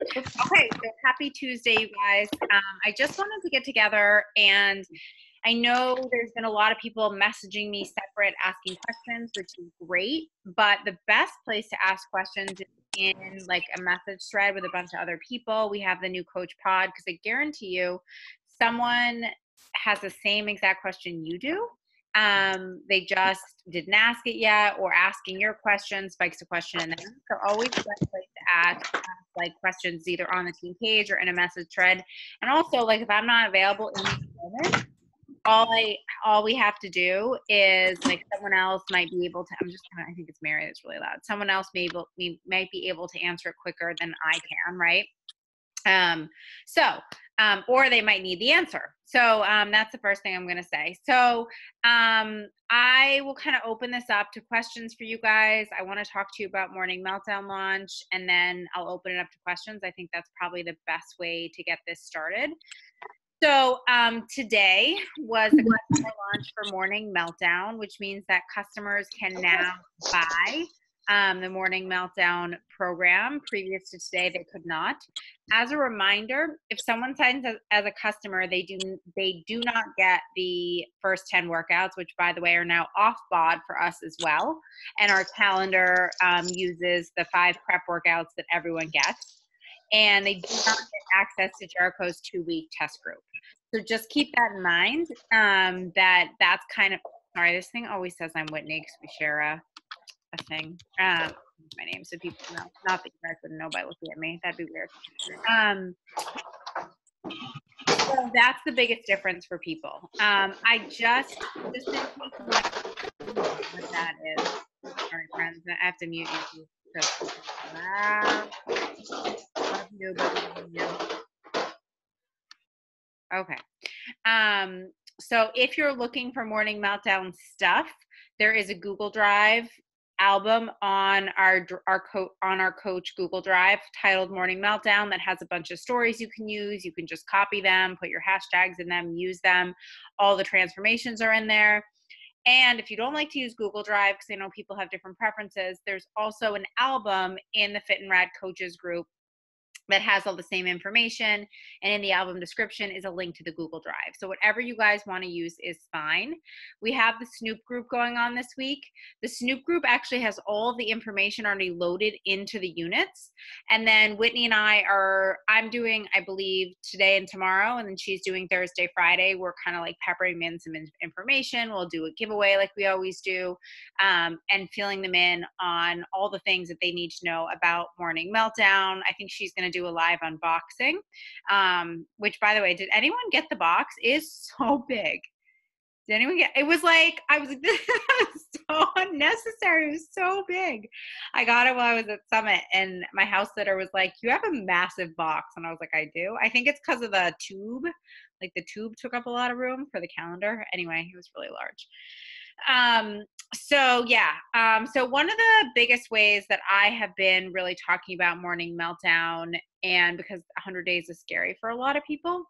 Okay, so happy Tuesday, you guys. Um, I just wanted to get together, and I know there's been a lot of people messaging me separate, asking questions, which is great. But the best place to ask questions is in like a message thread with a bunch of other people. We have the new Coach Pod because I guarantee you, someone has the same exact question you do um, they just didn't ask it yet, or asking your question spikes a question in them. So always a place to ask, like questions either on the team page or in a message thread. And also, like if I'm not available in moment, all I all we have to do is like someone else might be able to. I'm just I think it's Mary that's really loud. Someone else may able, might be able to answer it quicker than I can, right? Um, so um, or they might need the answer. So um, that's the first thing I'm going to say. So um, I will kind of open this up to questions for you guys. I want to talk to you about Morning Meltdown launch, and then I'll open it up to questions. I think that's probably the best way to get this started. So um, today was the customer launch for Morning Meltdown, which means that customers can now buy um, the Morning Meltdown program. Previous to today, they could not. As a reminder, if someone signs as, as a customer, they do they do not get the first ten workouts, which by the way are now off bod for us as well. And our calendar um, uses the five prep workouts that everyone gets, and they do not get access to Jericho's two week test group. So just keep that in mind. Um, that that's kind of sorry. This thing always says I'm Whitney because we share a a thing. Um, my name so people know. Not that you guys wouldn't know by looking at me. That'd be weird. Um, so that's the biggest difference for people. Um, I just just what that is. Sorry, friends. I have to mute you you, Okay. Um, so if you're looking for morning meltdown stuff, there is a Google Drive album on our our co- on our coach Google Drive titled Morning Meltdown that has a bunch of stories you can use. You can just copy them, put your hashtags in them, use them. All the transformations are in there. And if you don't like to use Google Drive, because I know people have different preferences, there's also an album in the Fit and Rad Coaches group that has all the same information. And in the album description is a link to the Google Drive. So whatever you guys want to use is fine. We have the Snoop group going on this week. The Snoop group actually has all the information already loaded into the units. And then Whitney and I are, I'm doing, I believe, today and tomorrow. And then she's doing Thursday, Friday. We're kind of like peppering in some information. We'll do a giveaway like we always do um, and filling them in on all the things that they need to know about Morning Meltdown. I think she's going to do do a live unboxing. Um, which, by the way, did anyone get the box? Is so big. Did anyone get? It was like I was so unnecessary. It was so big. I got it while I was at Summit, and my house sitter was like, "You have a massive box," and I was like, "I do." I think it's because of the tube. Like the tube took up a lot of room for the calendar. Anyway, it was really large. Um, so yeah um, so one of the biggest ways that i have been really talking about morning meltdown and because 100 days is scary for a lot of people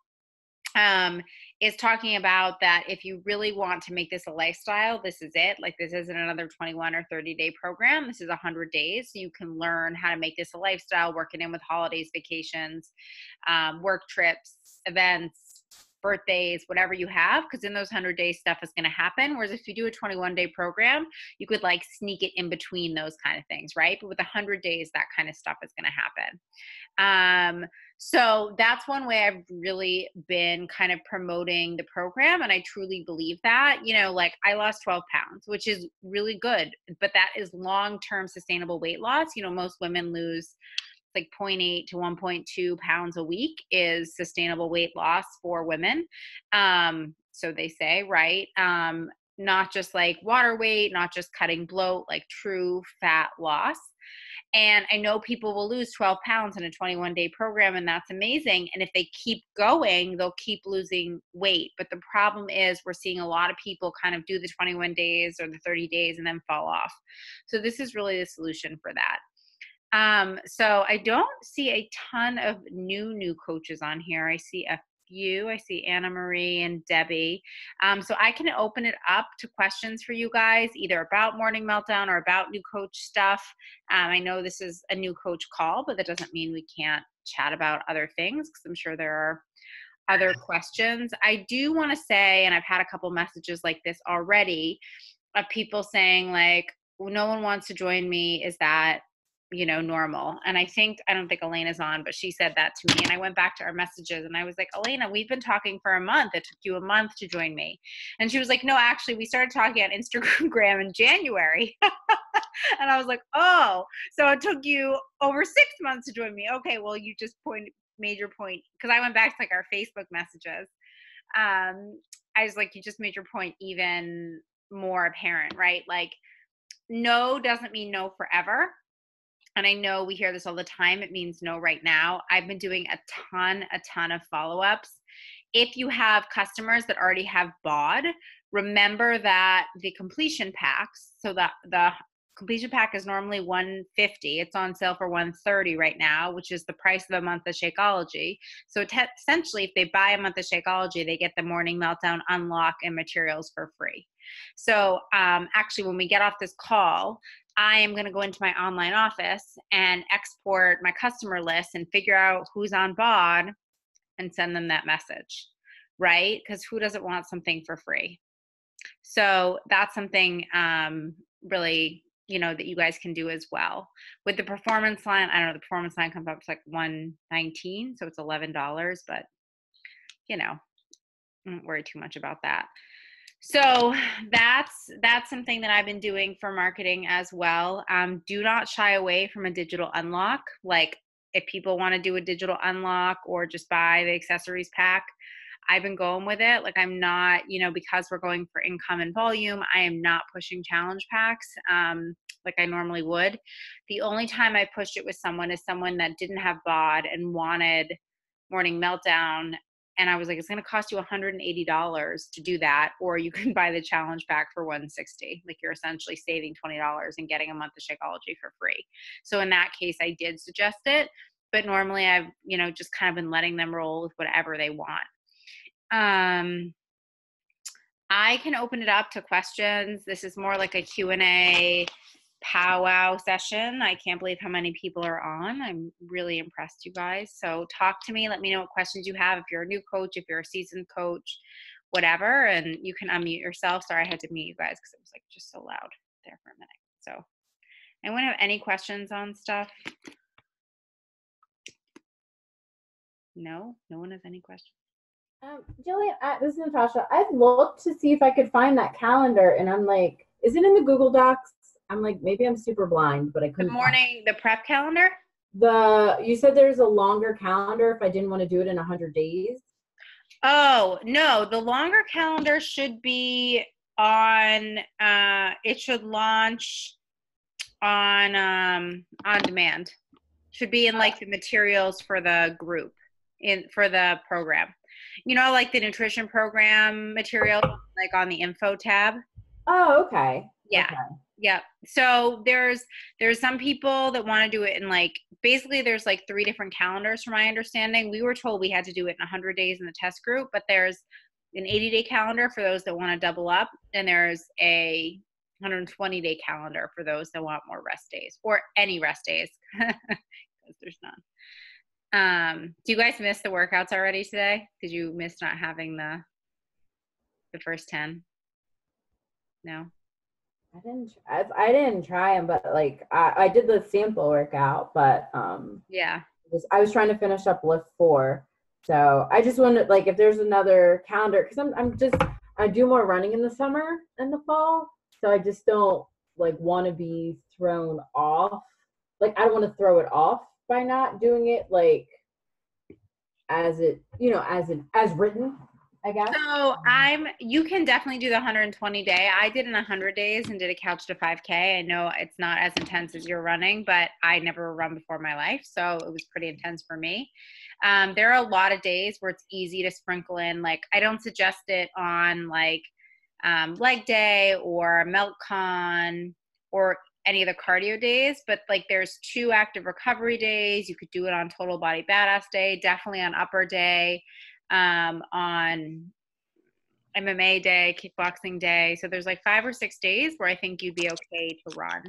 um, is talking about that if you really want to make this a lifestyle this is it. Like this isn't another 21 or 30 day program. This is 100 days. So you can learn how to make this a lifestyle working in with holidays vacations um, work trips events birthdays, whatever you have, because in those 100 days, stuff is going to happen. Whereas if you do a 21 day program, you could like sneak it in between those kind of things, right? But with 100 days, that kind of stuff is going to happen. Um, so that's one way I've really been kind of promoting the program. And I truly believe that. You know, like I lost 12 pounds, which is really good, but that is long term sustainable weight loss. You know, most women lose like 0.8 to 1.2 pounds a week is sustainable weight loss for women. Um, so they say, right? Um, not just like water weight, not just cutting bloat, like true fat loss. And I know people will lose 12 pounds in a 21 day program, and that's amazing. And if they keep going, they'll keep losing weight. But the problem is, we're seeing a lot of people kind of do the 21 days or the 30 days and then fall off. So, this is really the solution for that. Um, so I don't see a ton of new new coaches on here. I see a few. I see Anna Marie and Debbie. Um, so I can open it up to questions for you guys, either about Morning Meltdown or about new coach stuff. Um, I know this is a new coach call, but that doesn't mean we can't chat about other things because I'm sure there are other questions. I do want to say, and I've had a couple messages like this already of people saying, like, no one wants to join me. Is that you know normal and i think i don't think elena's on but she said that to me and i went back to our messages and i was like elena we've been talking for a month. It took you a month to join me. And she was like no actually we started talking on instagram in january. And i was like oh so it took you over six months to join me. Okay well you just point made your point. Because i went back to like our facebook messages um i was like you just made your point even more apparent right? Like no doesn't mean no forever and I know we hear this all the time, it means no right now. I've been doing a ton, a ton of follow ups. If you have customers that already have BOD, remember that the completion packs, so that the completion pack is normally 150 it's on sale for 130 right now which is the price of a month of shakeology so essentially if they buy a month of shakeology they get the morning meltdown unlock and materials for free so um, actually when we get off this call I am going to go into my online office and export my customer list and figure out who's on BOD and send them that message, right? Because who doesn't want something for free? So that's something um, really, you know, that you guys can do as well. With the performance line, I don't know, the performance line comes up to like 119 so it's $11, but you know, don't worry too much about that so that's that's something that i've been doing for marketing as well. Um, do not shy away from a digital unlock. Like if people want to do a digital unlock or just buy the accessories pack i've been going with it. Like i'm not you know because we're going for income and volume i am not pushing challenge packs um, like i normally would. The only time i pushed it with someone is someone that didn't have bod and wanted morning meltdown and I was like, it's going to cost you $180 to do that, or you can buy the challenge pack for 160. Like you're essentially saving $20 and getting a month of Shakeology for free. So in that case, I did suggest it, but normally I've you know just kind of been letting them roll with whatever they want. Um, I can open it up to questions. This is more like a Q and A powwow session. I can't believe how many people are on. I'm really impressed, you guys. So talk to me. Let me know what questions you have. If you're a new coach, if you're a seasoned coach, whatever, and you can unmute yourself. Sorry, I had to mute you guys because it was like just so loud there for a minute. So, anyone have any questions on stuff? No, no one has any questions. Um, Jillian, I, this is Natasha. I've looked to see if I could find that calendar, and I'm like, is it in the Google Docs? I'm like, maybe I'm super blind, but I couldn't. The morning, the prep calendar. The you said there's a longer calendar if I didn't want to do it in 100 days. Oh no, the longer calendar should be on. Uh, it should launch on um on demand. Should be in like the materials for the group in for the program. You know, like the nutrition program material, like on the info tab. Oh, okay. Yeah. Okay. Yeah. So there's there's some people that want to do it in like basically there's like three different calendars from my understanding. We were told we had to do it in 100 days in the test group, but there's an 80 day calendar for those that want to double up and there's a 120 day calendar for those that want more rest days or any rest days because there's none. Um, do you guys miss the workouts already today? Did you miss not having the the first 10? No. I didn't. I, I didn't try them, but like I, I did the sample workout, but um. Yeah. Just, I was trying to finish up lift four, so I just wanted like if there's another calendar because I'm I'm just I do more running in the summer and the fall, so I just don't like want to be thrown off. Like I don't want to throw it off by not doing it like as it you know as it as written I guess. So I'm. You can definitely do the 120 day. I did in 100 days and did a couch to 5K. I know it's not as intense as you're running, but I never run before my life, so it was pretty intense for me. Um, there are a lot of days where it's easy to sprinkle in. Like I don't suggest it on like um, leg day or meltcon or any of the cardio days, but like there's two active recovery days. You could do it on total body badass day, definitely on upper day um, on MMA day, kickboxing day. So there's like five or six days where I think you'd be okay to run.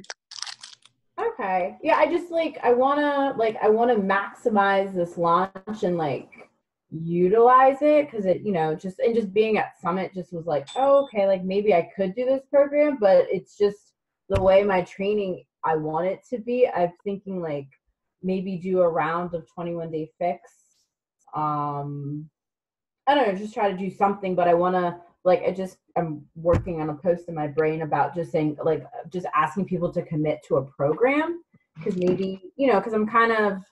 Okay. Yeah, I just like I wanna like I wanna maximize this launch and like utilize it because it, you know, just and just being at Summit just was like, oh, okay, like maybe I could do this program, but it's just the way my training I want it to be. I'm thinking like maybe do a round of 21 day fix. Um I don't know, just try to do something, but I wanna like I just I'm working on a post in my brain about just saying like just asking people to commit to a program because maybe you know because I'm kind of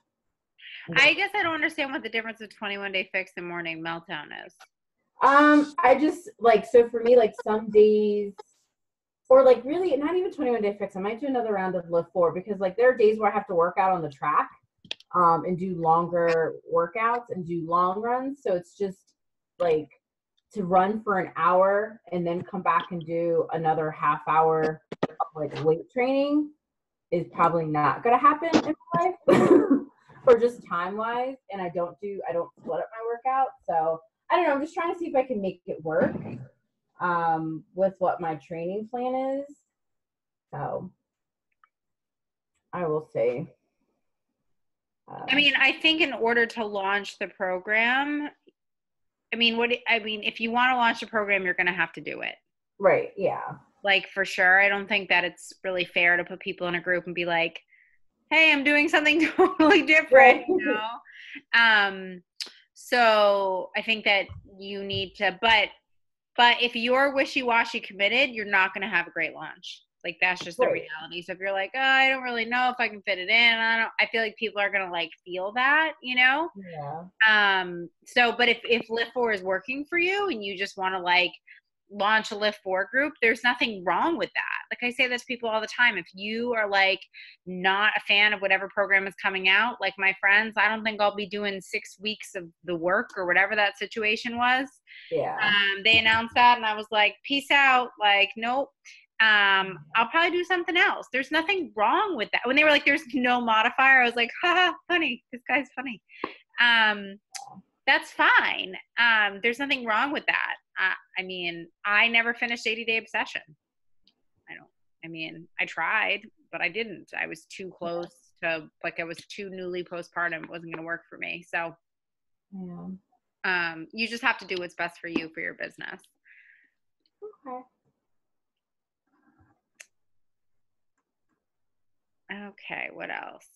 I guess I don't understand what the difference of 21 day fix and morning meltdown is. um I just like so for me like some days or like really not even 21 day fix I might do another round of lift four because like there are days where I have to work out on the track um and do longer workouts and do long runs so it's just like to run for an hour and then come back and do another half hour of like weight training is probably not going to happen in my life or just time wise and i don't do i don't split up my workout so i don't know i'm just trying to see if i can make it work um with what my training plan is so i will see. I mean, I think in order to launch the program, I mean, what I mean, if you want to launch a program, you're going to have to do it. right yeah Like for sure. I don't think that it's really fair to put people in a group and be like, "Hey, I'm doing something totally different," you know. Um, so I think that you need to, but but if you're wishy-washy committed, you're not going to have a great launch. Like that's just the reality. So if you're like, oh, I don't really know if I can fit it in, I don't. I feel like people are gonna like feel that, you know. yeah Um, so, but if if Lift Four is working for you and you just want to like launch a Lift Four group, there's nothing wrong with that. Like I say this to people all the time. If you are like not a fan of whatever program is coming out, like my friends, I don't think I'll be doing six weeks of the work or whatever that situation was. yeah Um, they announced that, and I was like, peace out. Like, nope. Um, I'll probably do something else. There's nothing wrong with that. When they were like, there's no modifier, I was like, ha, funny. This guy's funny. Um, that's fine. Um, there's nothing wrong with that. Uh, I mean, I never finished 80 Day Obsession. I don't, I mean, I tried, but I didn't. I was too close to, like, I was too newly postpartum. It wasn't going to work for me. So, yeah um, you just have to do what's best for you for your business. okay Okay, what else?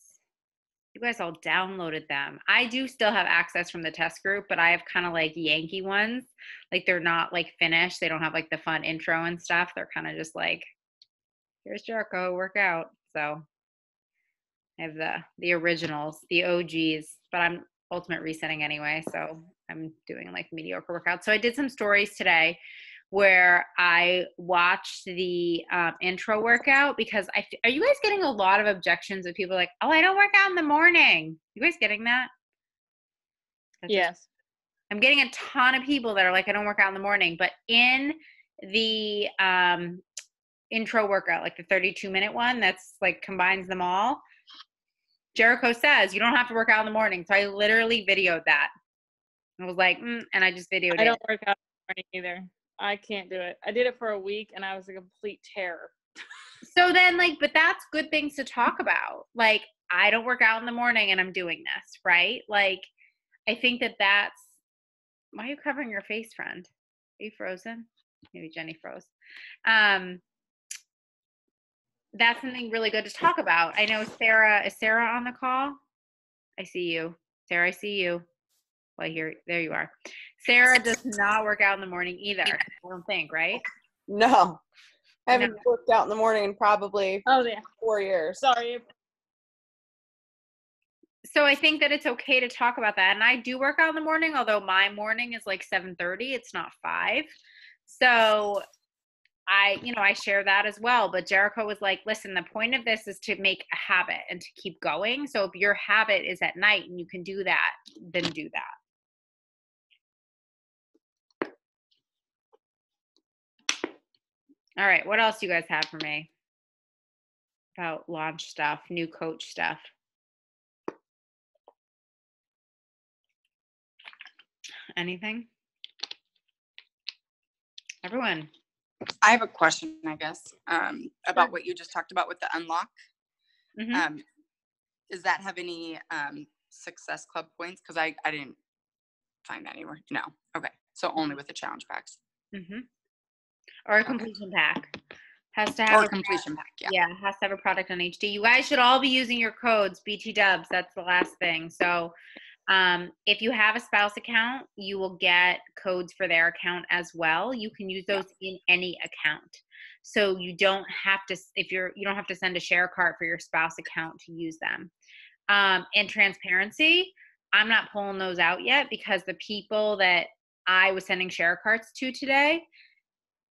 You guys all downloaded them. I do still have access from the test group, but I have kind of like Yankee ones. Like they're not like finished. They don't have like the fun intro and stuff. They're kind of just like, here's Jericho, work out. So I have the the originals, the OGs, but I'm ultimate resetting anyway. So I'm doing like mediocre workouts. So I did some stories today where I watched the um, intro workout because I f- are you guys getting a lot of objections of people like, oh, I don't work out in the morning. You guys getting that? That's just- Yes. I'm getting a ton of people that are like, I don't work out in the morning, but in the um, intro workout, like the 32 minute one that's like combines them all, Jericho says you don't have to work out in the morning. So I literally videoed that. I was like, mm, and I just videoed I it. don't work out in the morning either. I can't do it. I did it for a week and I was a complete terror. So then, like, but that's good things to talk about. Like, I don't work out in the morning and I'm doing this, right? Like, I think that that's why are you covering your face, friend? Are you frozen? Maybe Jenny froze. Um, that's something really good to talk about. I know Sarah is Sarah on the call. I see you, Sarah. I see you. Well, here, there you are. Sarah does not work out in the morning either. I don't think, right? No. I haven't worked out in the morning in probably Oh yeah. four years. Sorry. so I think that it's okay to talk about that. And I do work out in the morning, although my morning is like 7:30, it's not 5. So I, you know, I share that as well, but Jericho was like, "Listen, the point of this is to make a habit and to keep going. So if your habit is at night and you can do that, then do that." All right, what else you guys have for me? About launch stuff, new coach stuff. Anything? Everyone. I have a question, I guess, um, about what you just talked about with the unlock. Mhm. Um, does that have any, um, success club points? Cause I, I didn't find that anywhere. No. Okay. So only with the challenge packs Mm-hmm. Or a completion pack. Has to have or a completion pack. Yeah. yeah, has to have a product on HD. You guys should all be using your codes, BT dubs. That's the last thing. So um, if you have a spouse account, you will get codes for their account as well. You can use those in any account. So you don't have to if you're you don't have to send a share card for your spouse account to use them. Um, and transparency, I'm not pulling those out yet because the people that I was sending share cards to today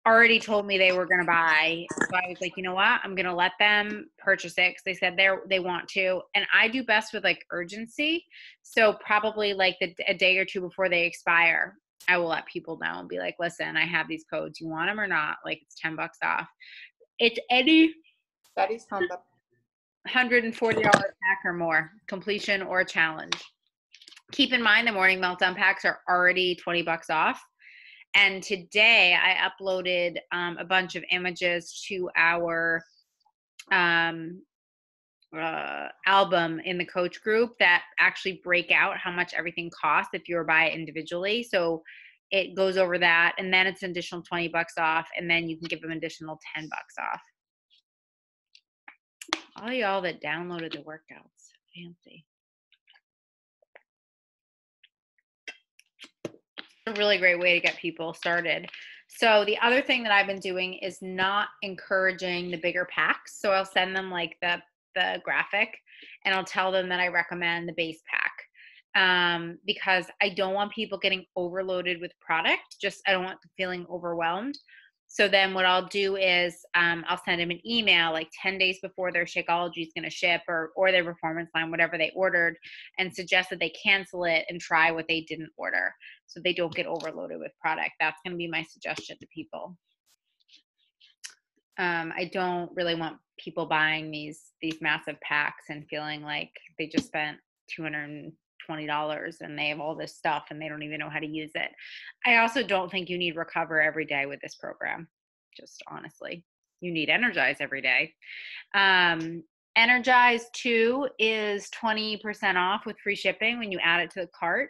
already told me they were going to buy. So I was like, you know what? I'm going to let them purchase it because they said they they want to. And I do best with like urgency. So probably like the, a day or two before they expire, I will let people know and be like, listen, I have these codes. You want them or not? Like it's 10 bucks off. It's any Betty's home. $140 pack or more, completion or challenge. Keep in mind the morning meltdown packs are already 20 bucks off. And today I uploaded um, a bunch of images to our um, uh, album in the coach group that actually break out how much everything costs if you were buy it individually. So it goes over that, and then it's an additional 20 bucks off, and then you can give them additional 10 bucks off. All y'all that downloaded the workouts fancy a really great way to get people started. So the other thing that i've been doing is not encouraging the bigger packs. So i'll send them like the the graphic and i'll tell them that i recommend the base pack um, because i don't want people getting overloaded with product. Just i don't want them feeling overwhelmed so then what I'll do is um, I'll send them an email like 10 days before their Shakeology is going to ship or, or their performance line, whatever they ordered, and suggest that they cancel it and try what they didn't order so they don't get overloaded with product. That's going to be my suggestion to people. Um, I don't really want people buying these these massive packs and feeling like they just spent 200 twenty dollars and they have all this stuff and they don't even know how to use it. I also don't think you need recover every day with this program. Just honestly, you need energize every day. Um, energize two is twenty percent off with free shipping when you add it to the cart.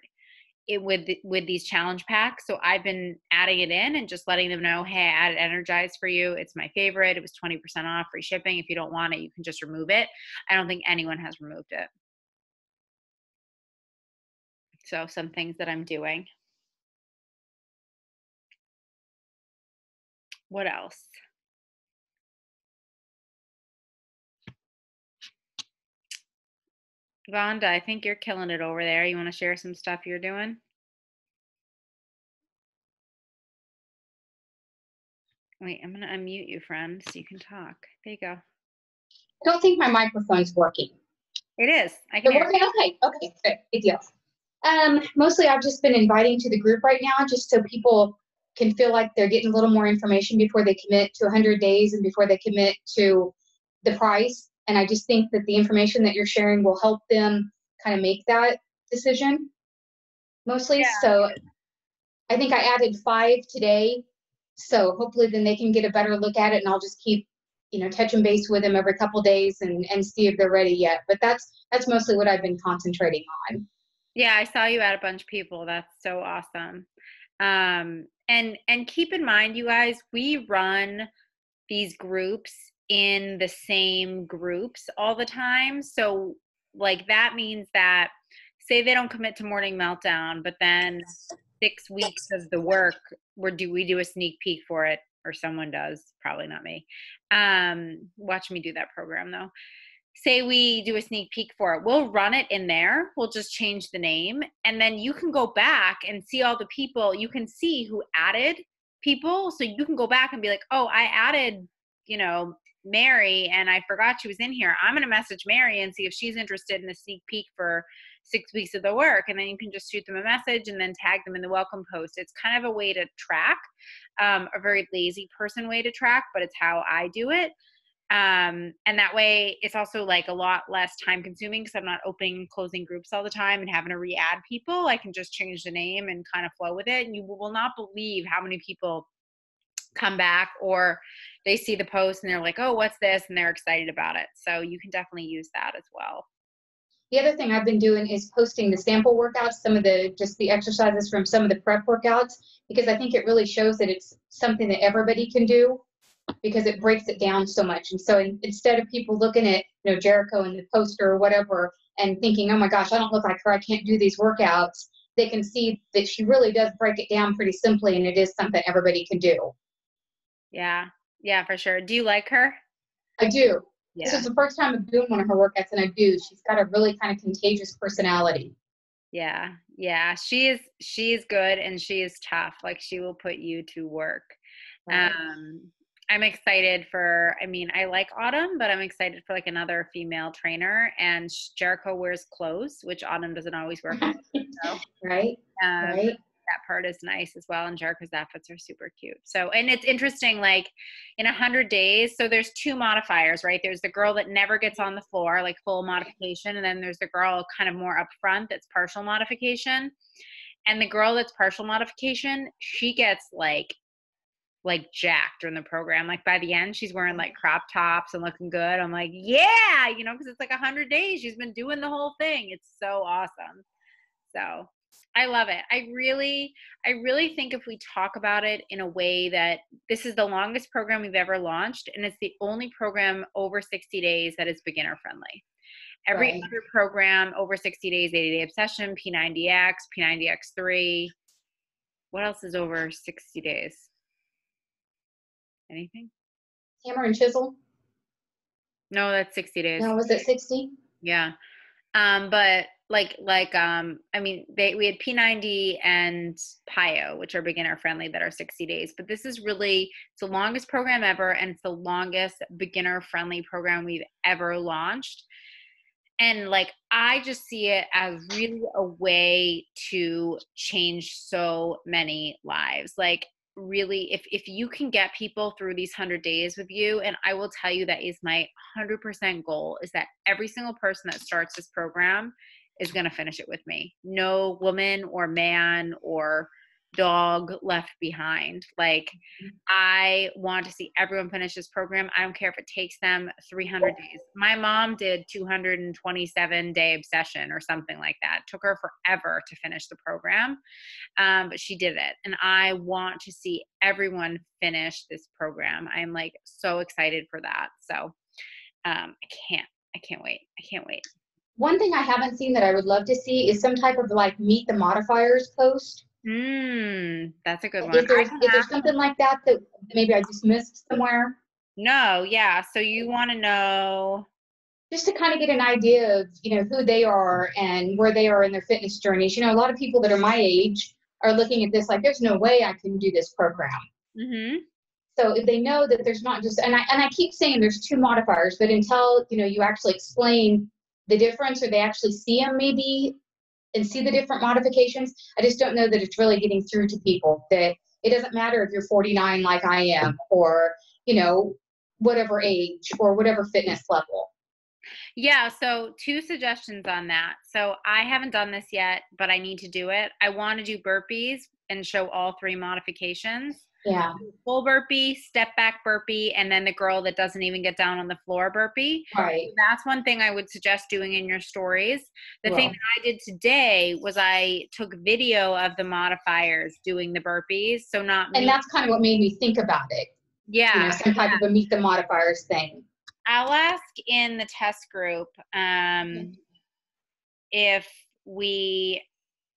It with with these challenge packs. So I've been adding it in and just letting them know, hey, I added energize for you. It's my favorite. It was twenty percent off free shipping. If you don't want it, you can just remove it. I don't think anyone has removed it. So, some things that I'm doing. What else? Vonda, I think you're killing it over there. You want to share some stuff you're doing? Wait, I'm going to unmute you, friend, so you can talk. There you go. I don't think my microphone's working. It is. I can working? Okay, okay, good, good deal. Um, mostly I've just been inviting to the group right now, just so people can feel like they're getting a little more information before they commit to 100 days and before they commit to the price. And I just think that the information that you're sharing will help them kind of make that decision mostly. Yeah. So I think I added five today. So hopefully then they can get a better look at it and I'll just keep, you know, touching base with them every couple days and, and see if they're ready yet. But that's that's mostly what I've been concentrating on. Yeah, I saw you add a bunch of people. That's so awesome. Um, and and keep in mind, you guys, we run these groups in the same groups all the time. So like that means that say they don't commit to morning meltdown, but then six weeks of the work, we're do we do a sneak peek for it, or someone does, probably not me. Um, watch me do that program though say we do a sneak peek for it we'll run it in there we'll just change the name and then you can go back and see all the people you can see who added people so you can go back and be like oh i added you know mary and i forgot she was in here. I'm going to message mary and see if she's interested in a sneak peek for six weeks of the work and then you can just shoot them a message and then tag them in the welcome post. It's kind of a way to track um, a very lazy person way to track but it's how i do it Um, and that way it's also like a lot less time consuming because I'm not opening, closing groups all the time and having to re add people. I can just change the name and kind of flow with it. And you will not believe how many people come back or they see the post and they're like, oh, what's this? And they're excited about it. So you can definitely use that as well. The other thing I've been doing is posting the sample workouts, some of the just the exercises from some of the prep workouts, because I think it really shows that it's something that everybody can do because it breaks it down so much. And so in, instead of people looking at you know Jericho and the poster or whatever and thinking, oh my gosh, I don't look like her, I can't do these workouts, they can see that she really does break it down pretty simply and it is something everybody can do. Yeah. Yeah, for sure. Do you like her? I do. This Yeah. is the first time I'm doing one of her workouts, and I do. She's got a really kind of contagious personality. Yeah. Yeah. She is she is good and she is tough. Like she will put you to work. Um I'm excited for I mean, I like Autumn, but I'm excited for like another female trainer and Jericho wears clothes, which Autumn doesn't always wear. so, right? um, Right? that part is nice as well and jericho's outfits are super cute so and it's interesting like in a 100 days so there's two modifiers right there's the girl that never gets on the floor like full modification and then there's the girl kind of more up front that's partial modification and the girl that's partial modification she gets like like jacked during the program like by the end she's wearing like crop tops and looking good i'm like yeah you know because it's like a 100 days she's been doing the whole thing it's so awesome so I love it. I really, I really think if we talk about it in a way that this is the longest program we've ever launched, and it's the only program over 60 days that is beginner friendly. Every Right. other program over 60 days, 80 day obsession, P90X, P90X3. What else is over 60 days? Anything? Hammer and chisel. No, that's 60 days. No, was it 60? Yeah. Um, but like like um I mean they we had P90 and PiYo, which are beginner friendly that are 60 days. But this is really it's the longest program ever and it's the longest beginner friendly program we've ever launched. And like I just see it as really a way to change so many lives. Like really if if you can get people through these 100 days with you and i will tell you that is my 100% goal is that every single person that starts this program is going to finish it with me. No woman or man or dog left behind. Like i want to see everyone finish this program. I don't care if it takes them 300 days. My mom did 227 day obsession or something like that. It took her forever to finish the program um, but she did it. And i want to see everyone finish this program. I'm like so excited for that. So um, i can't i can't wait. I can't wait. One thing I haven't seen that I would love to see is some type of like meet the modifiers post. Mm, that's a good one If there's, if there's something like that that maybe I just missed somewhere, no yeah so you want to know just to kind of get an idea of you know who they are and where they are in their fitness journeys. You know, a lot of people that are my age are looking at this like, there's no way I can do this program. hmm So if they know that there's not just and I and I keep saying there's two modifiers, but until you know you actually explain the difference or they actually see them maybe and see the different modifications, I just don't know that it's really getting through to people that it doesn't matter if you're 49 like I am or you know whatever age or whatever fitness level. Yeah, so two suggestions on that. So I haven't done this yet, but I need to do it. I want to do burpees and show all three modifications. Yeah, Full burpee, step back burpee, and then the girl that doesn't even get down on the floor burpee. right. That's one thing I would suggest doing in your stories. The thing that I did today was I took video of the modifiers doing the burpees. So not me. And that's kind of what made me think about it. yeah. You know, some type of a meet the modifiers thing. I'll ask in the test group um, if we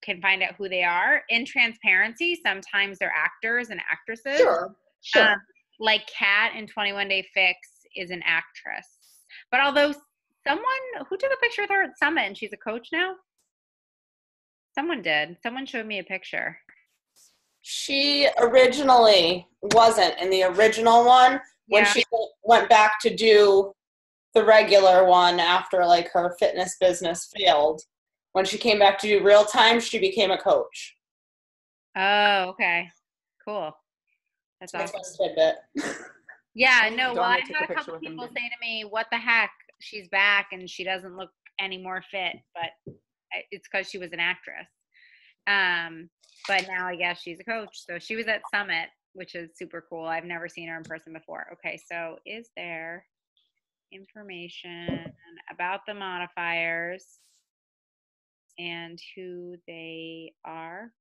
can find out who they are. In transparency, sometimes they're actors and actresses. Sure, sure. Um, like Kat in 21 Day Fix is an actress. But although someone who took a picture with her at Summit and she's a coach now? Someone did. Someone showed me a picture. She originally wasn't in the original one when Yeah. she went back to do the regular one after like her fitness business failed. When she came back to do real time, she became a coach. Oh, okay. Cool. That's That's awesome. my tidbit. Yeah, no, well, I've took a had a couple with him, people say to me, "What the heck? She's back and she doesn't look any more fit." But it's because she was an actress. Um, but now I guess she's a coach. So she was at Summit, which is super cool. I've never seen her in person before. Okay, so is there information about the modifiers and who they are?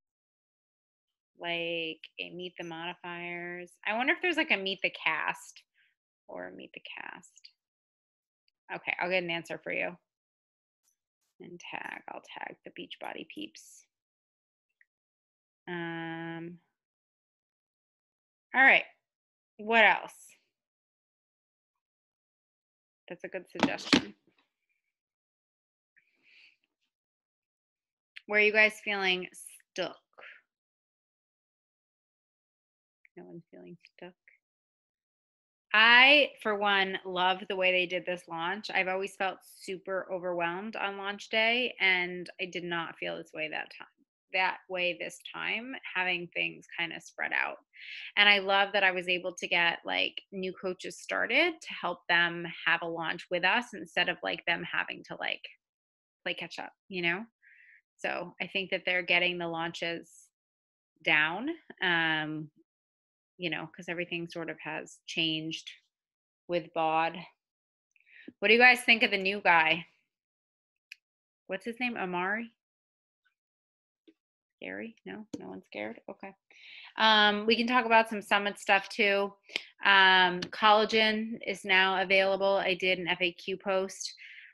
Like a meet the modifiers. I wonder if there's like a meet the cast or meet the cast. Okay, I'll get an answer for you. And tag, I'll tag the Beachbody peeps. Um, all right, what else? That's a good suggestion. Where are you guys feeling stuck? No one's feeling stuck. I, for one, love the way they did this launch. I've always felt super overwhelmed on launch day, and I did not feel this way that time. That way this time, having things kind of spread out. And I love that I was able to get like new coaches started to help them have a launch with us instead of like them having to like play catch up, you know? So I think that they're getting the launches down. Um, you know, because everything sort of has changed with Bod. What do you guys think of the new guy? What's his name? Amari? Scary? No, no one's scared. Okay. Um, we can talk about some summit stuff too. Um, collagen is now available. I did an FAQ post.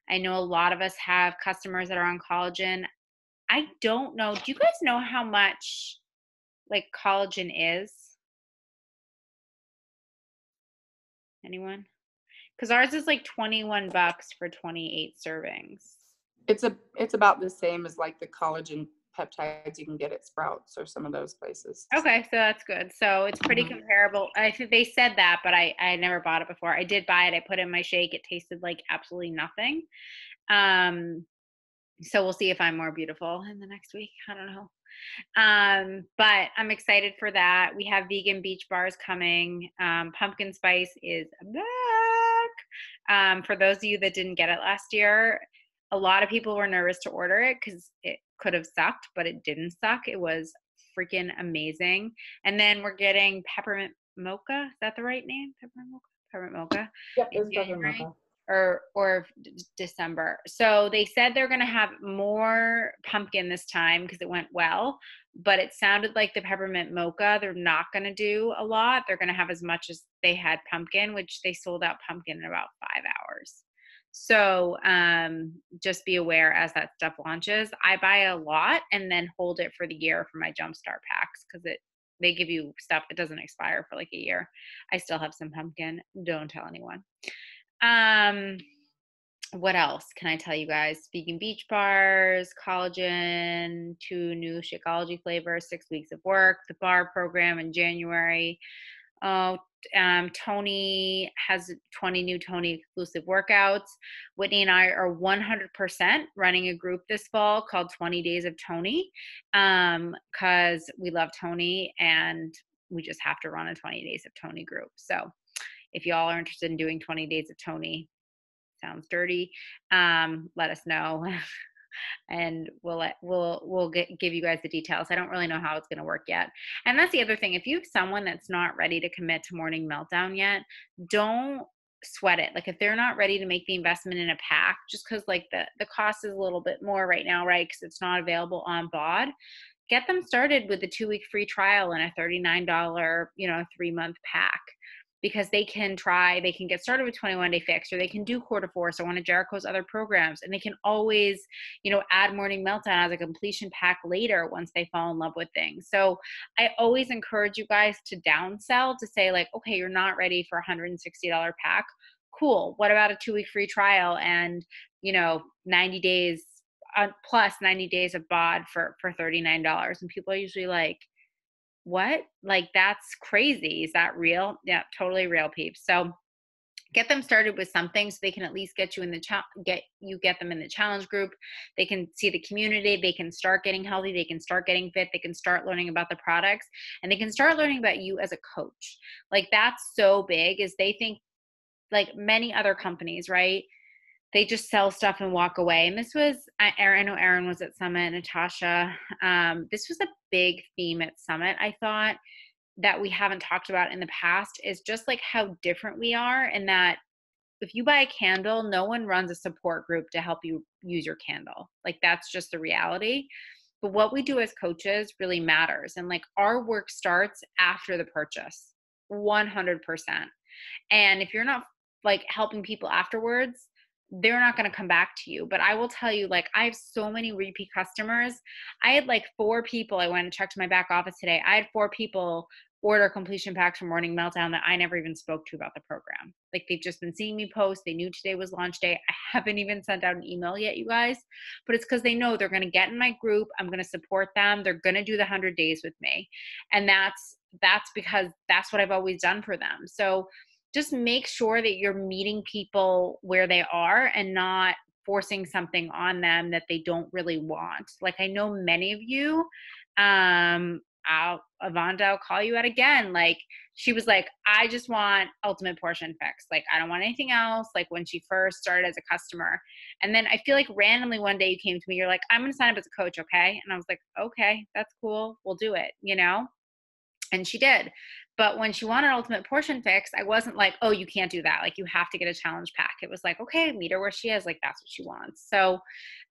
I know a lot of us have customers that are on collagen. I don't know. Do you guys know how much like collagen is? Anyone? Because ours is like 21 bucks for 28 servings. It's a, it's about the same as like the collagen peptides you can get at Sprouts or some of those places. Okay, so that's good. So it's pretty Mhm. comparable. I think they said that, but I I never bought it before. I did buy it. I put it in my shake. It tasted like absolutely nothing. Um, so we'll see if I'm more beautiful in the next week. I don't know. Um, but I'm excited for that. We have vegan beach bars coming. Um, pumpkin spice is back. Um, for those of you that didn't get it last year, a lot of people were nervous to order it because it could have sucked, but it didn't suck. It was freaking amazing. And then we're getting peppermint mocha. Is that the right name? Peppermint mocha. Peppermint mocha Yep, there's Peppermint Mocha. Or or December. So they said they're going to have more pumpkin this time because it went well, but it sounded like the peppermint mocha they're not going to do a lot. They're going to have as much as they had pumpkin, which they sold out pumpkin in about 5 hours. So um, just be aware as that stuff launches. I buy a lot and then hold it for the year for my jumpstart packs because it they give you stuff that doesn't expire for like a year. I still have some pumpkin. Don't tell anyone. Um, what else can I tell you guys? Vegan beach bars, collagen, two new Shakeology flavors, six weeks of work, the bar program in January. Oh, um, Tony has 20 new Tony exclusive workouts. Whitney and I are 100% running a group this fall called 20 Days of Tony Um, because we love Tony and we just have to run a 20 Days of Tony group. So if y'all are interested in doing 20 Days of Tony, sounds dirty, um, let us know. and we'll let we'll we'll get, give you guys the details. I don't really know how it's going to work yet. And that's the other thing. If you have someone that's not ready to commit to morning meltdown yet, don't sweat it. Like if they're not ready to make the investment in a pack, just because like the the cost is a little bit more right now, right? Because it's not available on BOD. Get them started with a two week free trial and a thirty nine dollar you know three month pack because they can try, they can get started with 21 day fix, or they can do Core de Force or one of Jericho's other programs, and they can always, you know, add morning meltdown as a completion pack later once they fall in love with things. So I always encourage you guys to downsell to say, like, okay, you're not ready for a $160 pack. Cool. What about a two week free trial and, you know, 90 days uh, plus 90 days of bod for for $39 and people are usually like what? Like that's crazy. Is that real? Yeah, totally real, peeps. So get them started with something so they can at least get you in the cha- get you get them in the challenge group they can see the community they can start getting healthy they can start getting fit they can start learning about the products and they can start learning about you as a coach like that's so big is they think like many other companies right they just sell stuff and walk away. And this was i, I know Erin was at summit natasha um, this was a big theme at summit i thought that we haven't talked about in the past is just like how different we are and that if you buy a candle no one runs a support group to help you use your candle. Like that's just the reality. But what we do as coaches really matters. And like our work starts after the purchase 100% and if you're not like helping people afterwards they're not going to come back to you. But I will tell you, like, I have so many repeat customers. I had like four people. I went and checked my back office today. I had four people order completion packs for Morning Meltdown that I never even spoke to about the program. Like, they've just been seeing me post. They knew today was launch day. I haven't even sent out an email yet, you guys. But it's because they know they're going to get in my group. I'm going to support them. They're going to do the 100 days with me. And that's, that's because that's what I've always done for them. So, just make sure that you're meeting people where they are and not forcing something on them that they don't really want. Like I know many of you, um, I'll Avonda, I'll call you out again. Like she was like, I just want ultimate portion fix. Like I don't want anything else. Like when she first started as a customer. And then I feel like randomly one day you came to me, you're like, I'm gonna sign up as a coach, okay? And I was like, okay, that's cool. We'll do it, you know? And she did. But when she wanted ultimate portion fix, I wasn't like, oh, you can't do that. Like, you have to get a challenge pack. It was like, okay, meet her where she is. Like, that's what she wants. So,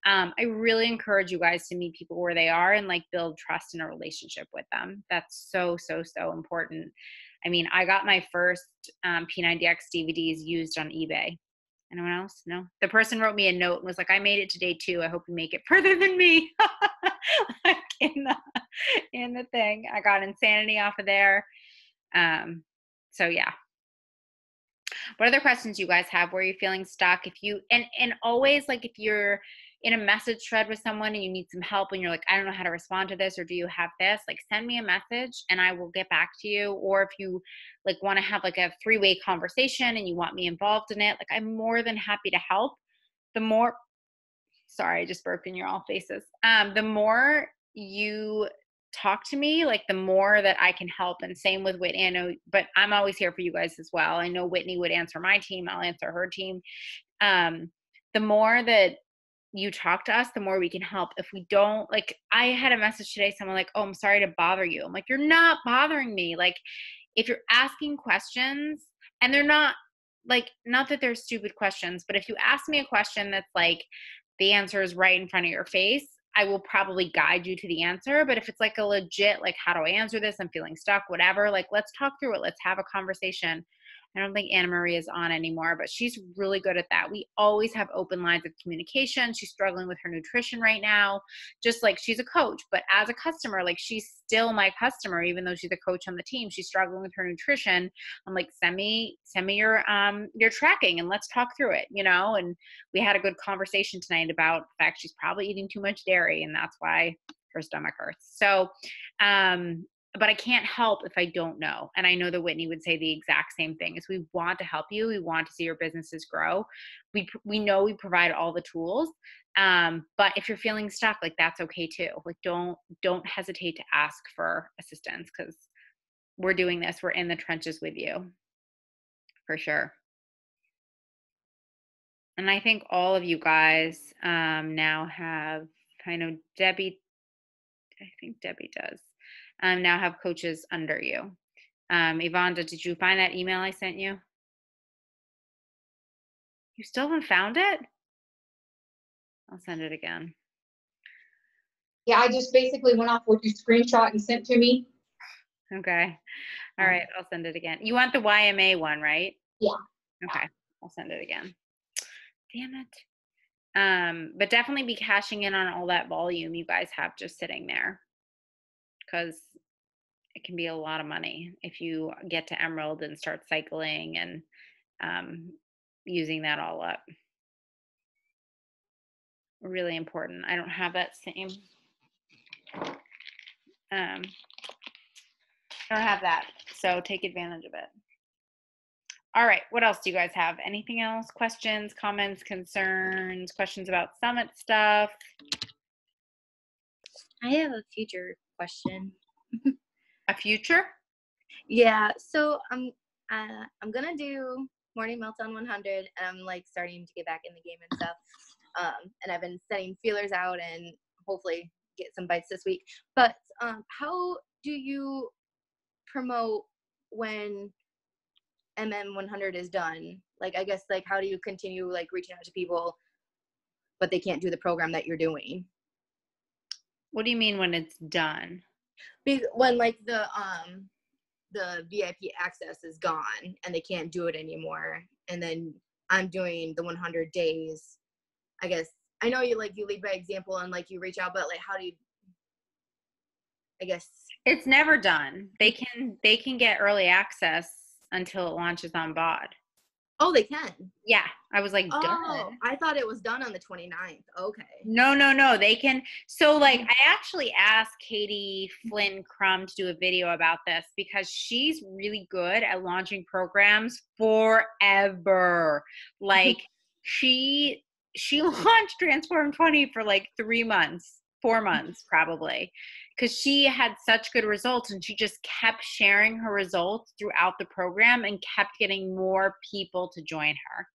um, I really encourage you guys to meet people where they are and like build trust in a relationship with them. That's so, so, so important. I mean, I got my first um, P90X DVDs used on eBay. Anyone else? No. The person wrote me a note and was like, "I made it today too. I hope you make it further than me." like in the in the thing, I got insanity off of there. Um, so yeah. What other questions you guys have? Where you feeling stuck? If you and and always like if you're in a message thread with someone and you need some help and you're like, I don't know how to respond to this or do you have this? Like send me a message and I will get back to you. Or if you like want to have like a three-way conversation and you want me involved in it, like I'm more than happy to help. The more sorry, I just burped in your all faces. Um, the more you talk to me, like the more that I can help. And same with Whitney. I know, but I'm always here for you guys as well. I know Whitney would answer my team, I'll answer her team. Um, the more that you talk to us, the more we can help. If we don't, like, I had a message today, someone like, oh, I'm sorry to bother you. I'm like, you're not bothering me. Like, if you're asking questions and they're not like, not that they're stupid questions, but if you ask me a question that's like, the answer is right in front of your face, I will probably guide you to the answer. But if it's like a legit, like, how do I answer this? I'm feeling stuck, whatever, like, let's talk through it. Let's have a conversation. I don't think Anna Marie is on anymore, but she's really good at that. We always have open lines of communication. She's struggling with her nutrition right now, just like she's a coach, but as a customer, like she's still my customer, even though she's a coach on the team. She's struggling with her nutrition. I'm like, send me, send me your um your tracking and let's talk through it, you know. And we had a good conversation tonight about the fact she's probably eating too much dairy, and that's why her stomach hurts. So um but I can't help if I don't know. And I know that Whitney would say the exact same thing is we want to help you. We want to see your businesses grow. We, we know we provide all the tools. Um, but if you're feeling stuck, like that's okay too. Like don't, don't hesitate to ask for assistance because we're doing this. We're in the trenches with you for sure. And I think all of you guys um, now have, I know Debbie, I think Debbie does um, now have coaches under you. Um, Ivanda, did you find that email I sent you? You still haven't found it? I'll send it again. Yeah, I just basically went off what you screenshot and sent to me. Okay. All right, I'll send it again. You want the YMA one, right? Yeah. Okay, I'll send it again. Damn it. Um, but definitely be cashing in on all that volume you guys have just sitting there because it can be a lot of money if you get to Emerald and start cycling and um, using that all up. Really important. I don't have that same. Um, I don't have that, so take advantage of it. All right. What else do you guys have? Anything else? Questions, comments, concerns, questions about summit stuff? I have a future question. A future? Yeah, so I'm uh, I'm gonna do morning meltdown 100, and I'm like starting to get back in the game and stuff. Um, and I've been setting feelers out and hopefully get some bites this week. But um, how do you promote when MM 100 is done? Like, I guess like how do you continue like reaching out to people, but they can't do the program that you're doing? What do you mean when it's done? Be- when like the um the VIP access is gone and they can't do it anymore and then I'm doing the 100 days I guess I know you like you lead by example and like you reach out but like how do you I guess It's never done. They can they can get early access until it launches on BOD. Oh they can Yeah, I was like, oh done. I thought it was done on the 29th okay No, no, no. They can. So, like, mm-hmm. I actually asked Katie Flynn Crumb to do a video about this because she's really good at launching programs forever. Like, she she launched Transform 20 for like three months, four months probably, because she had such good results and she just kept sharing her results throughout the program and kept getting more people to join her.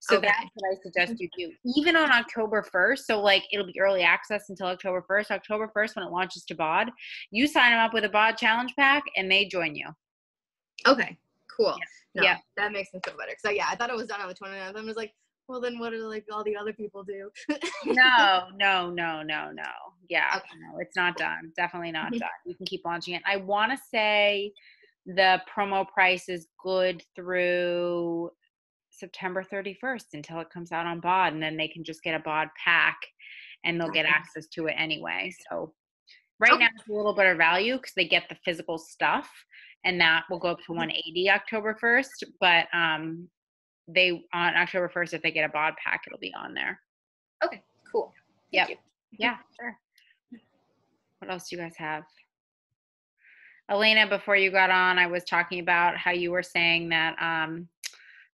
So Okay. that's what I suggest you do. Even on October 1st, so like it'll be early access until October 1st. October 1st, when it launches to BOD, you sign them up with a BOD challenge pack and they join you. okay cool no, Yeah. that makes me feel better So yeah I thought it was done on the 29th I was like well then what do like all the other people do No, no, no, no, no. Yeah, Okay. no, it's not done. Definitely not Mhm. done. You can keep launching it. I want to say the promo price is good through September 31st until it comes out on BOD, and then they can just get a BOD pack and they'll get access to it anyway. So right Okay. now it's a little bit of value because they get the physical stuff, and that will go up to 180 October 1st. But um, they on October 1st, if they get a BOD pack, it'll be on there. okay cool Yep. Thank Yeah, sure. What else do you guys have? Elena, before you got on, I was talking about how you were saying that um,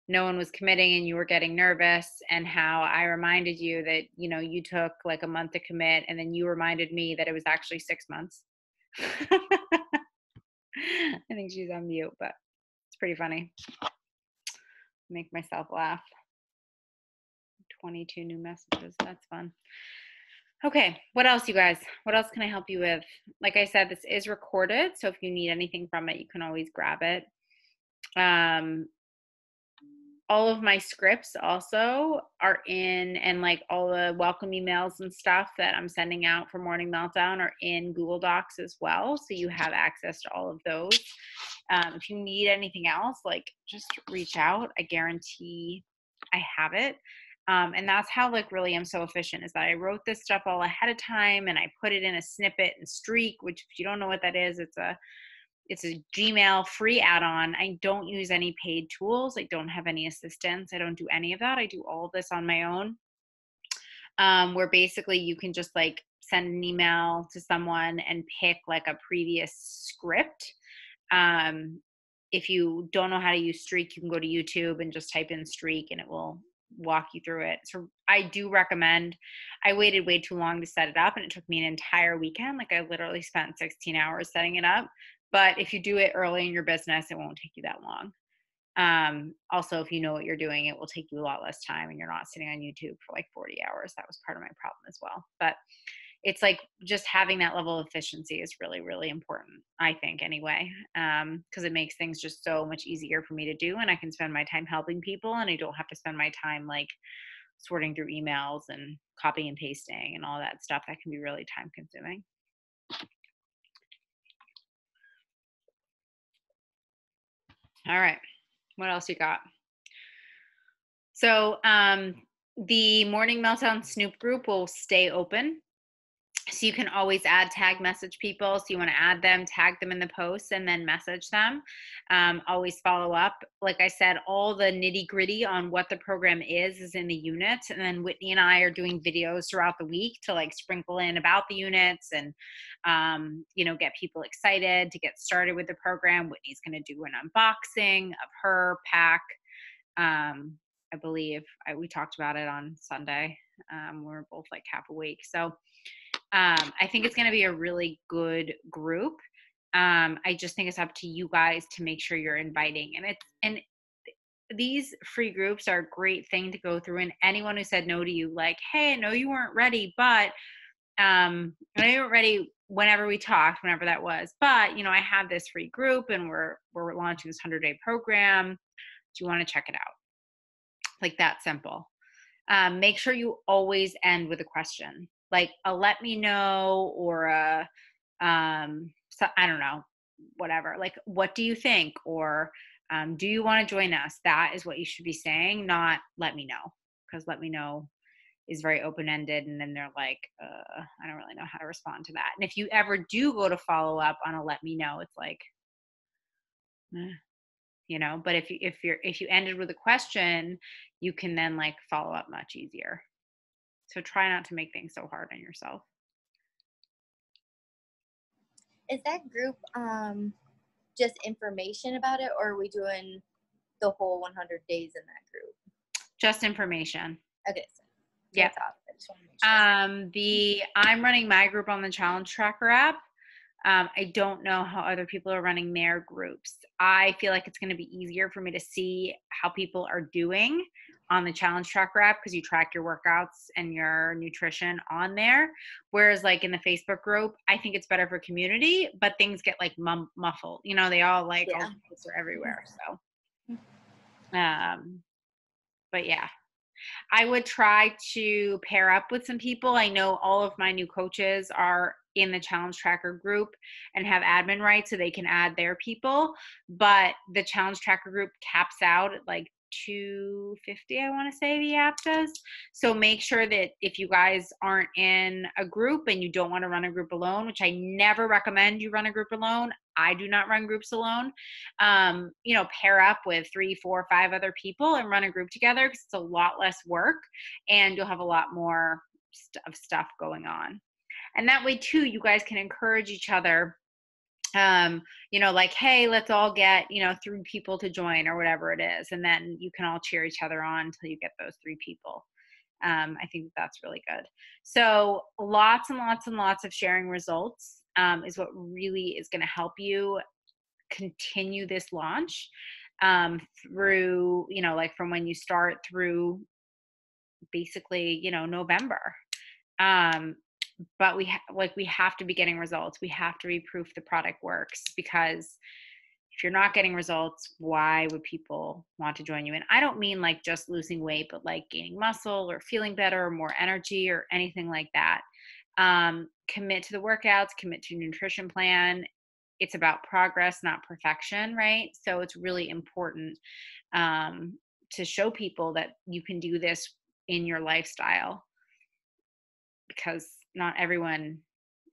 no one was committing and you were getting nervous, and how I reminded you that you know you took like a month to commit, and then you reminded me that it was actually six months. I think she's on mute, but it's pretty funny. Make myself laugh. 22 new messages. That's fun. Okay, what else, you guys? What else can I help you with? Like I said, this is recorded, so if you need anything from it, you can always grab it. Um, all of my scripts also are in, and like all the welcome emails and stuff that I'm sending out for Morning Meltdown are in Google Docs as well, so you have access to all of those. Um, if you need anything else, like just reach out. I guarantee I have it um, and that's how like really i'm so efficient is that i wrote this stuff all ahead of time and i put it in a snippet and streak which if you don't know what that is it's a it's a gmail free add-on i don't use any paid tools i don't have any assistance i don't do any of that i do all this on my own um, where basically you can just like send an email to someone and pick like a previous script um, if you don't know how to use streak you can go to youtube and just type in streak and it will walk you through it. So I do recommend. I waited way too long to set it up and it took me an entire weekend. Like I literally spent 16 hours setting it up. But if you do it early in your business, it won't take you that long. Um, also, if you know what you're doing, it will take you a lot less time and you're not sitting on YouTube for like 40 hours. That was part of my problem as well. But it's like just having that level of efficiency is really, really important, I think, anyway, because it makes things just so much easier for me to do. And I can spend my time helping people and I don't have to spend my time like sorting through emails and copying and pasting and all that stuff that can be really time consuming. All right. What else you got? So, um, the Morning Meltdown Snoop group will stay open. So you can always add tag message people. So you want to add them, tag them in the post, and then message them. Um, always follow up. Like I said, all the nitty gritty on what the program is is in the units, and then Whitney and I are doing videos throughout the week to like sprinkle in about the units and um, you know get people excited to get started with the program. Whitney's going to do an unboxing of her pack Um, I believe I, we talked about it on Sunday. Um, we are both like half awake. So um, I think it's going to be a really good group. Um, I just think it's up to you guys to make sure you're inviting. And it's, and these free groups are a great thing to go through. And anyone who said no to you, like, hey, I know you weren't ready, but um, I know you weren't ready whenever we talked, whenever that was. But you know, I have this free group, and we're we're launching this hundred day program. Do you want to check it out? Like that simple. Um, make sure you always end with a question, like a let me know or a um, so, I don't know, whatever. Like, what do you think? Or um, do you want to join us? That is what you should be saying, not let me know, because let me know is very open ended. And then they're like, uh, I don't really know how to respond to that. And if you ever do go to follow up on a let me know, it's like, eh, you know. But if you if you're if you ended with a question, you can then like follow up much easier. So try not to make things so hard on yourself. Is that group um just information about it, or are we doing the whole 100 days in that group? Just information. Okay. So Yeah. that's all. I just wanna make sure. Um, the I'm running my group on the Challenge Tracker app. Um, I don't know how other people are running their groups. I feel like it's going to be easier for me to see how people are doing on the Challenge Tracker app because you track your workouts and your nutrition on there. Whereas, like in the Facebook group, I think it's better for community, but things get like mum- muffled. You know, they all like all the posts are everywhere. So, um, but yeah, I would try to pair up with some people. I know all of my new coaches are in the challenge tracker group and have admin rights so they can add their people, but the challenge tracker group caps out at like 250 I want to say the app does. So make sure that if you guys aren't in a group and you don't want to run a group alone, which I never recommend you run a group alone. I do not run groups alone. Um, you know, pair up with three, four, five other people and run a group together because it's a lot less work and you'll have a lot more st- of stuff going on. And that way, too, you guys can encourage each other. Um, you know, like, hey, let's all get, you know, three people to join or whatever it is. And then you can all cheer each other on until you get those three people. Um, I think that's really good. So, lots and lots and lots of sharing results um, is what really is going to help you continue this launch um, through, you know, like from when you start through basically, you know, November. Um, but we ha- like we have to be getting results. We have to be proof the product works because if you're not getting results, why would people want to join you? And I don't mean like just losing weight, but like gaining muscle or feeling better or more energy or anything like that. Um, commit to the workouts, commit to your nutrition plan. It's about progress, not perfection, right? So it's really important um, to show people that you can do this in your lifestyle because not everyone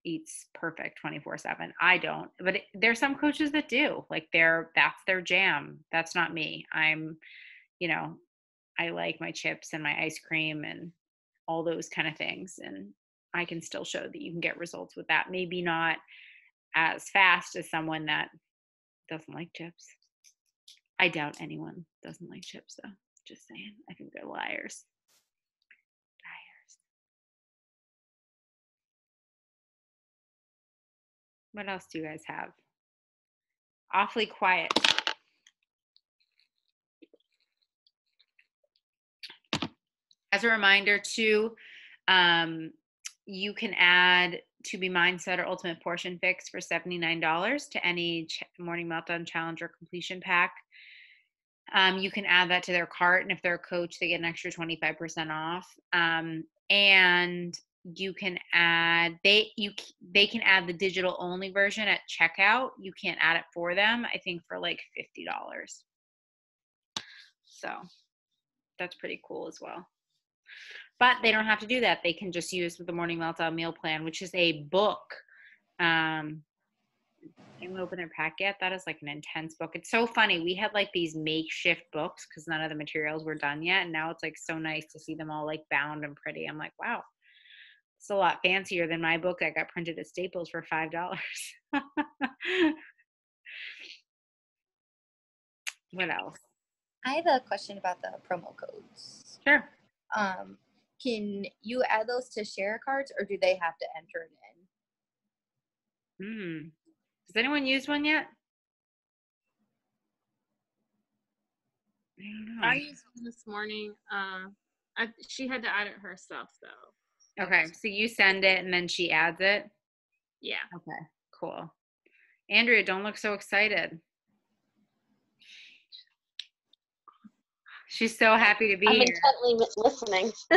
eats perfect 24 7 i don't but it, there's some coaches that do like they're that's their jam. That's not me. I'm you know i like my chips and my ice cream and all those kind of things and i can still show that you can get results with that. Maybe not as fast as someone that doesn't like chips. I doubt anyone doesn't like chips though. Just saying. I think they're liars liars What else do you guys have? Awfully quiet. As a reminder, too, um, you can add 2B Mindset or ultimate portion fix for $79 to any ch- morning meltdown challenge or completion pack. Um, you can add that to their cart, and if they're a coach, they get an extra 25% off. Um, and you can add they you they can add the digital only version at checkout you can't add it for them i think for like $50 so that's pretty cool as well. But they don't have to do that they can just use the morning meltdown meal plan which is a book. Um anyone open their pack yet that is like an intense book it's so funny we had like these makeshift books because none of the materials were done yet and now it's like so nice to see them all like bound and pretty i'm like wow it's a lot fancier than my book that got printed at Staples for five dollars. what else? I have a question about the promo codes. Sure. Um, can you add those to share cards, or do they have to enter it in? Hmm. Has anyone used one yet? I. I used one this morning. Uh, I, she had to add it herself though. Okay, so you send it and then she adds it. Yeah. Okay, cool. Andrea, don't look so excited. She's so happy to be I'm here. intently listening.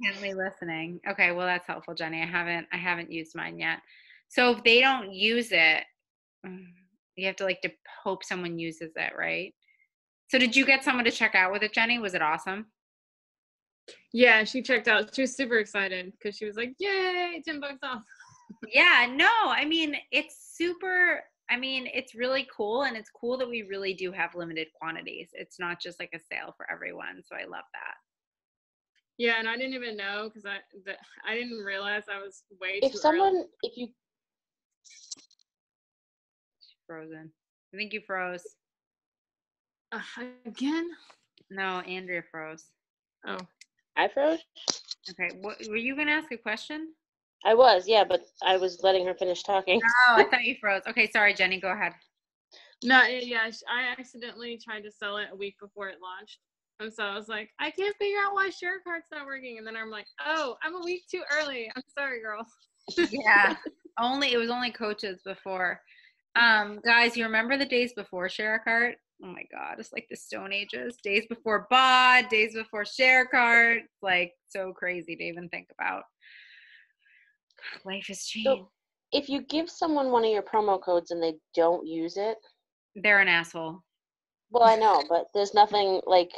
intently listening. Okay, well that's helpful, Jenny. I haven't I haven't used mine yet. So if they don't use it, you have to like to hope someone uses it, right? So did you get someone to check out with it, Jenny? Was it awesome? Yeah, she checked out. She was super excited because she was like, "Yay, ten bucks off!" Yeah, no, I mean it's super I mean, it's really cool and it's cool that we really do have limited quantities. It's not just like a sale for everyone. So I love that. Yeah, and I didn't even know because I the, I didn't realize I was way If too someone, if you, Frozen. I think you froze. Uh, again. No, Andrea froze. Oh, I froze. Okay, what were you gonna ask a question? I was, yeah, but I was letting her finish talking. Oh, I thought you froze. Okay, sorry, Jenny. Go ahead. no, yeah, yeah. I accidentally tried to sell it a week before it launched, and so I was like, I can't figure out why share card's not working. And then I'm like, oh, I'm a week too early. I'm sorry, girl. Yeah, only it was only coaches before. Um, guys, you remember the days before share cart? Oh my god, it's like the Stone Ages. Days before bod, days before share cart. Like so crazy to even think about. Life has changed. So, if you give someone one of your promo codes and they don't use it, They're an asshole. well, I know, but there's nothing like,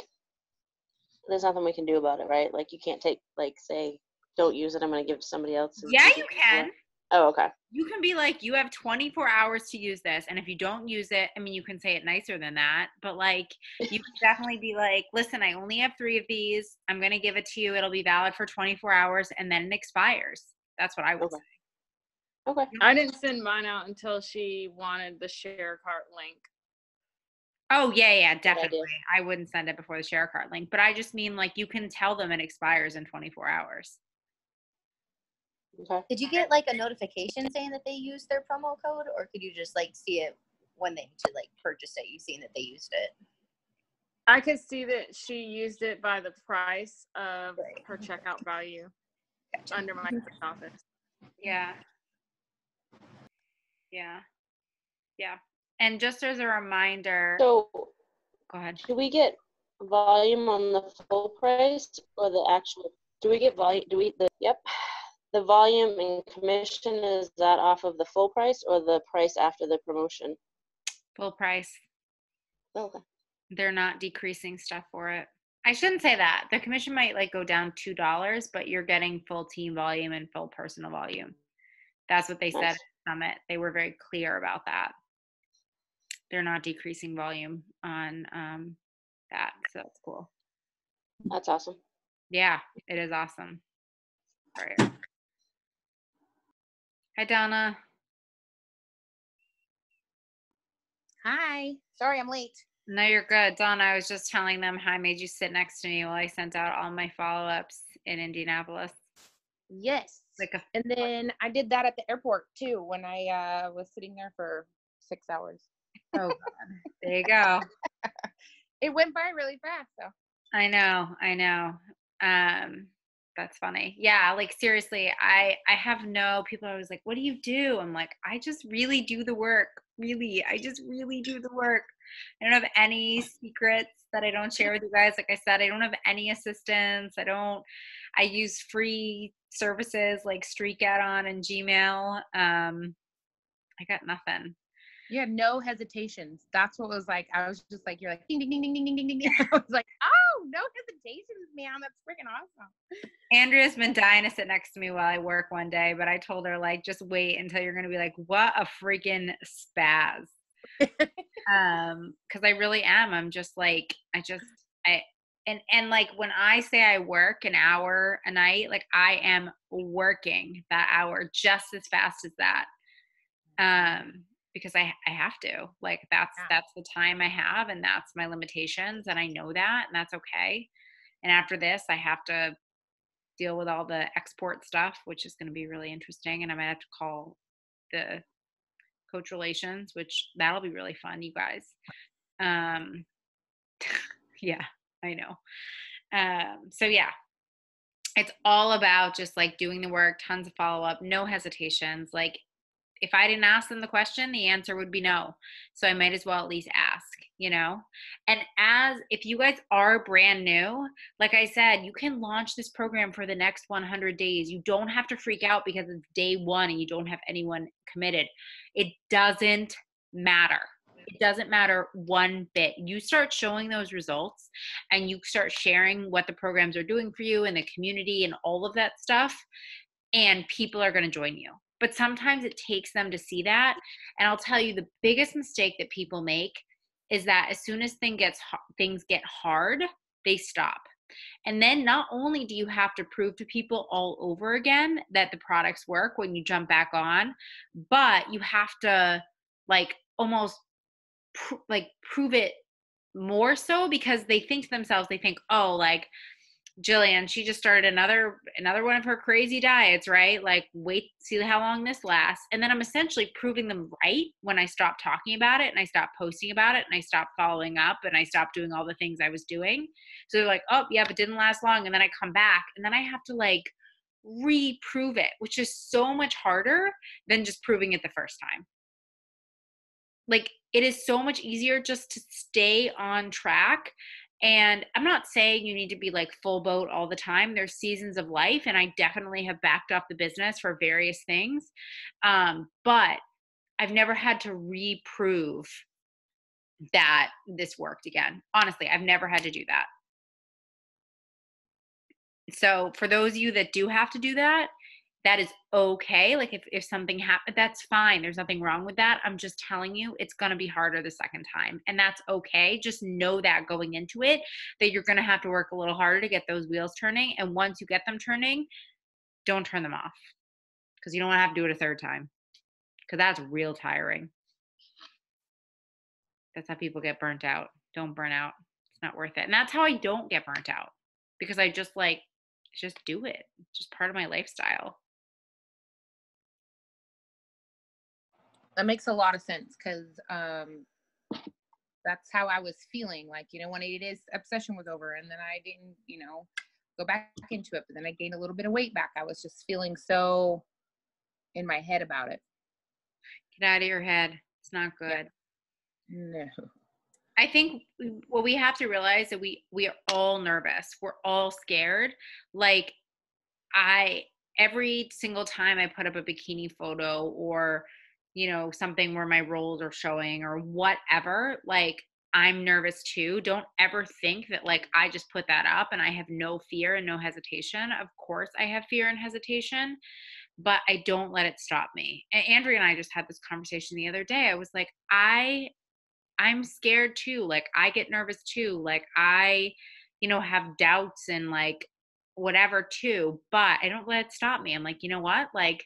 there's nothing we can do about it, right? Like, you can't take, like, say, don't use it. I'm gonna give it to somebody else. Yeah, you can. Oh, okay. You can be like, you have 24 hours to use this. And if you don't use it, I mean, you can say it nicer than that, but like, you can definitely be like, listen, I only have three of these. I'm going to give it to you. It'll be valid for 24 hours and then it expires. That's what I would Okay. say. Okay. I didn't send mine out until she wanted the share cart link. Oh, yeah, yeah, definitely. I wouldn't send it before the share cart link, but I just mean like, you can tell them it expires in 24 hours. Okay. Did you get like a notification saying that they used their promo code, or could you just like see it when they to like purchase it? You seen that they used it. I could see that she used it by the price of Right. her checkout value Gotcha. under Microsoft Office. Yeah. Yeah. Yeah. And just as a reminder, So, go ahead. do we get volume on the full price or the actual? Do we get volume? Do we the? Yep. The volume and commission is that off of the full price or the price after the promotion? Full price. Okay. they're not decreasing stuff for it. I shouldn't say that. The commission might like go down two dollars, but you're getting full team volume and full personal volume. That's what they said Nice. at Summit. They were very clear about that. They're not decreasing volume on um, that, so that's cool. That's awesome. Yeah, it is awesome. All right. Hi, Donna. Hi. Sorry I'm late. No, you're good. Donna, I was just telling them how I made you sit next to me while I sent out all my follow ups in Indianapolis. Yes. Like a and then I did that at the airport too when I uh, was sitting there for six hours. Oh God. There you go. It went by really fast though. I know, I know. Um, that's funny. Yeah, like seriously, I I have no people are always like, what do you do? I'm like, I just really do the work. Really. I just really do the work. I don't have any secrets that I don't share with you guys. Like I said, I don't have any assistants. I don't I use free services like Streak add-on and Gmail. Um I got nothing. You had no hesitations. That's what was like. I was just like, you're like ding ding ding ding ding ding ding ding. ding. I was like, oh, no hesitations, man. That's freaking awesome. Andrea's been dying to sit next to me while I work one day, but I told her like just wait until you're gonna be like, what a freaking spaz. um, because I really am. I'm just like I just I and and like when I say I work an hour a night, like I am working that hour just as fast as that. Um because I I have to. Like that's Yeah. that's the time I have and that's my limitations and I know that and that's okay. And after this, I have to deal with all the export stuff, which is going to be really interesting and I might have to call the coach relations, which that'll be really fun, you guys. Um yeah, I know. Um so yeah, it's all about just like doing the work, tons of follow up, no hesitations. Like if I didn't ask them the question, the answer would be no. So I might as well at least ask, you know? And as if you guys are brand new, like I said, you can launch this program for the next 100 days. You don't have to freak out because it's day one and you don't have anyone committed. It doesn't matter. It doesn't matter one bit. You start showing those results and you start sharing what the programs are doing for you and the community and all of that stuff, and people are going to join you. But sometimes it takes them to see that. And I'll tell you the biggest mistake that people make is that as soon as thing gets things get hard, they stop. And then not only do you have to prove to people all over again that the products work when you jump back on, but you have to like almost pr- like prove it more so because they think to themselves they think oh like Jillian, she just started another another one of her crazy diets, right? Like wait, see how long this lasts. And then I'm essentially proving them right when I stop talking about it and I stop posting about it and I stop following up and I stop doing all the things I was doing. So they're like, "Oh, yeah, but didn't last long." And then I come back and then I have to like reprove it, which is so much harder than just proving it the first time. Like it is so much easier just to stay on track and I'm not saying you need to be like full boat all the time. There's seasons of life, and I definitely have backed off the business for various things. Um, but I've never had to reprove that this worked again. Honestly, I've never had to do that. So for those of you that do have to do that, that is okay. Like if, if something happened, that's fine. There's nothing wrong with that. I'm just telling you, it's going to be harder the second time. And that's okay. Just know that going into it, that you're going to have to work a little harder to get those wheels turning. And once you get them turning, don't turn them off because you don't want to have to do it a third time because that's real tiring. That's how people get burnt out. Don't burn out. It's not worth it. And that's how I don't get burnt out because I just like, just do it. It's just part of my lifestyle. That makes a lot of sense because um that's how I was feeling. Like, you know, when it is obsession was over and then I didn't, you know, go back into it, but then I gained a little bit of weight back. I was just feeling so in my head about it. Get out of your head. It's not good. No. I think what we have to realize that we we are all nervous. We're all scared. Like I every single time I put up a bikini photo or you know something where my rolls are showing or whatever, like I'm nervous too. Don't ever think that like I just put that up and I have no fear and no hesitation. Of course I have fear and hesitation, but I don't let it stop me. And Andrea and I just had this conversation the other day. I was like, I I'm scared too. Like I get nervous too. Like I, you know, have doubts and like whatever too, but I don't let it stop me. I'm like, you know what? Like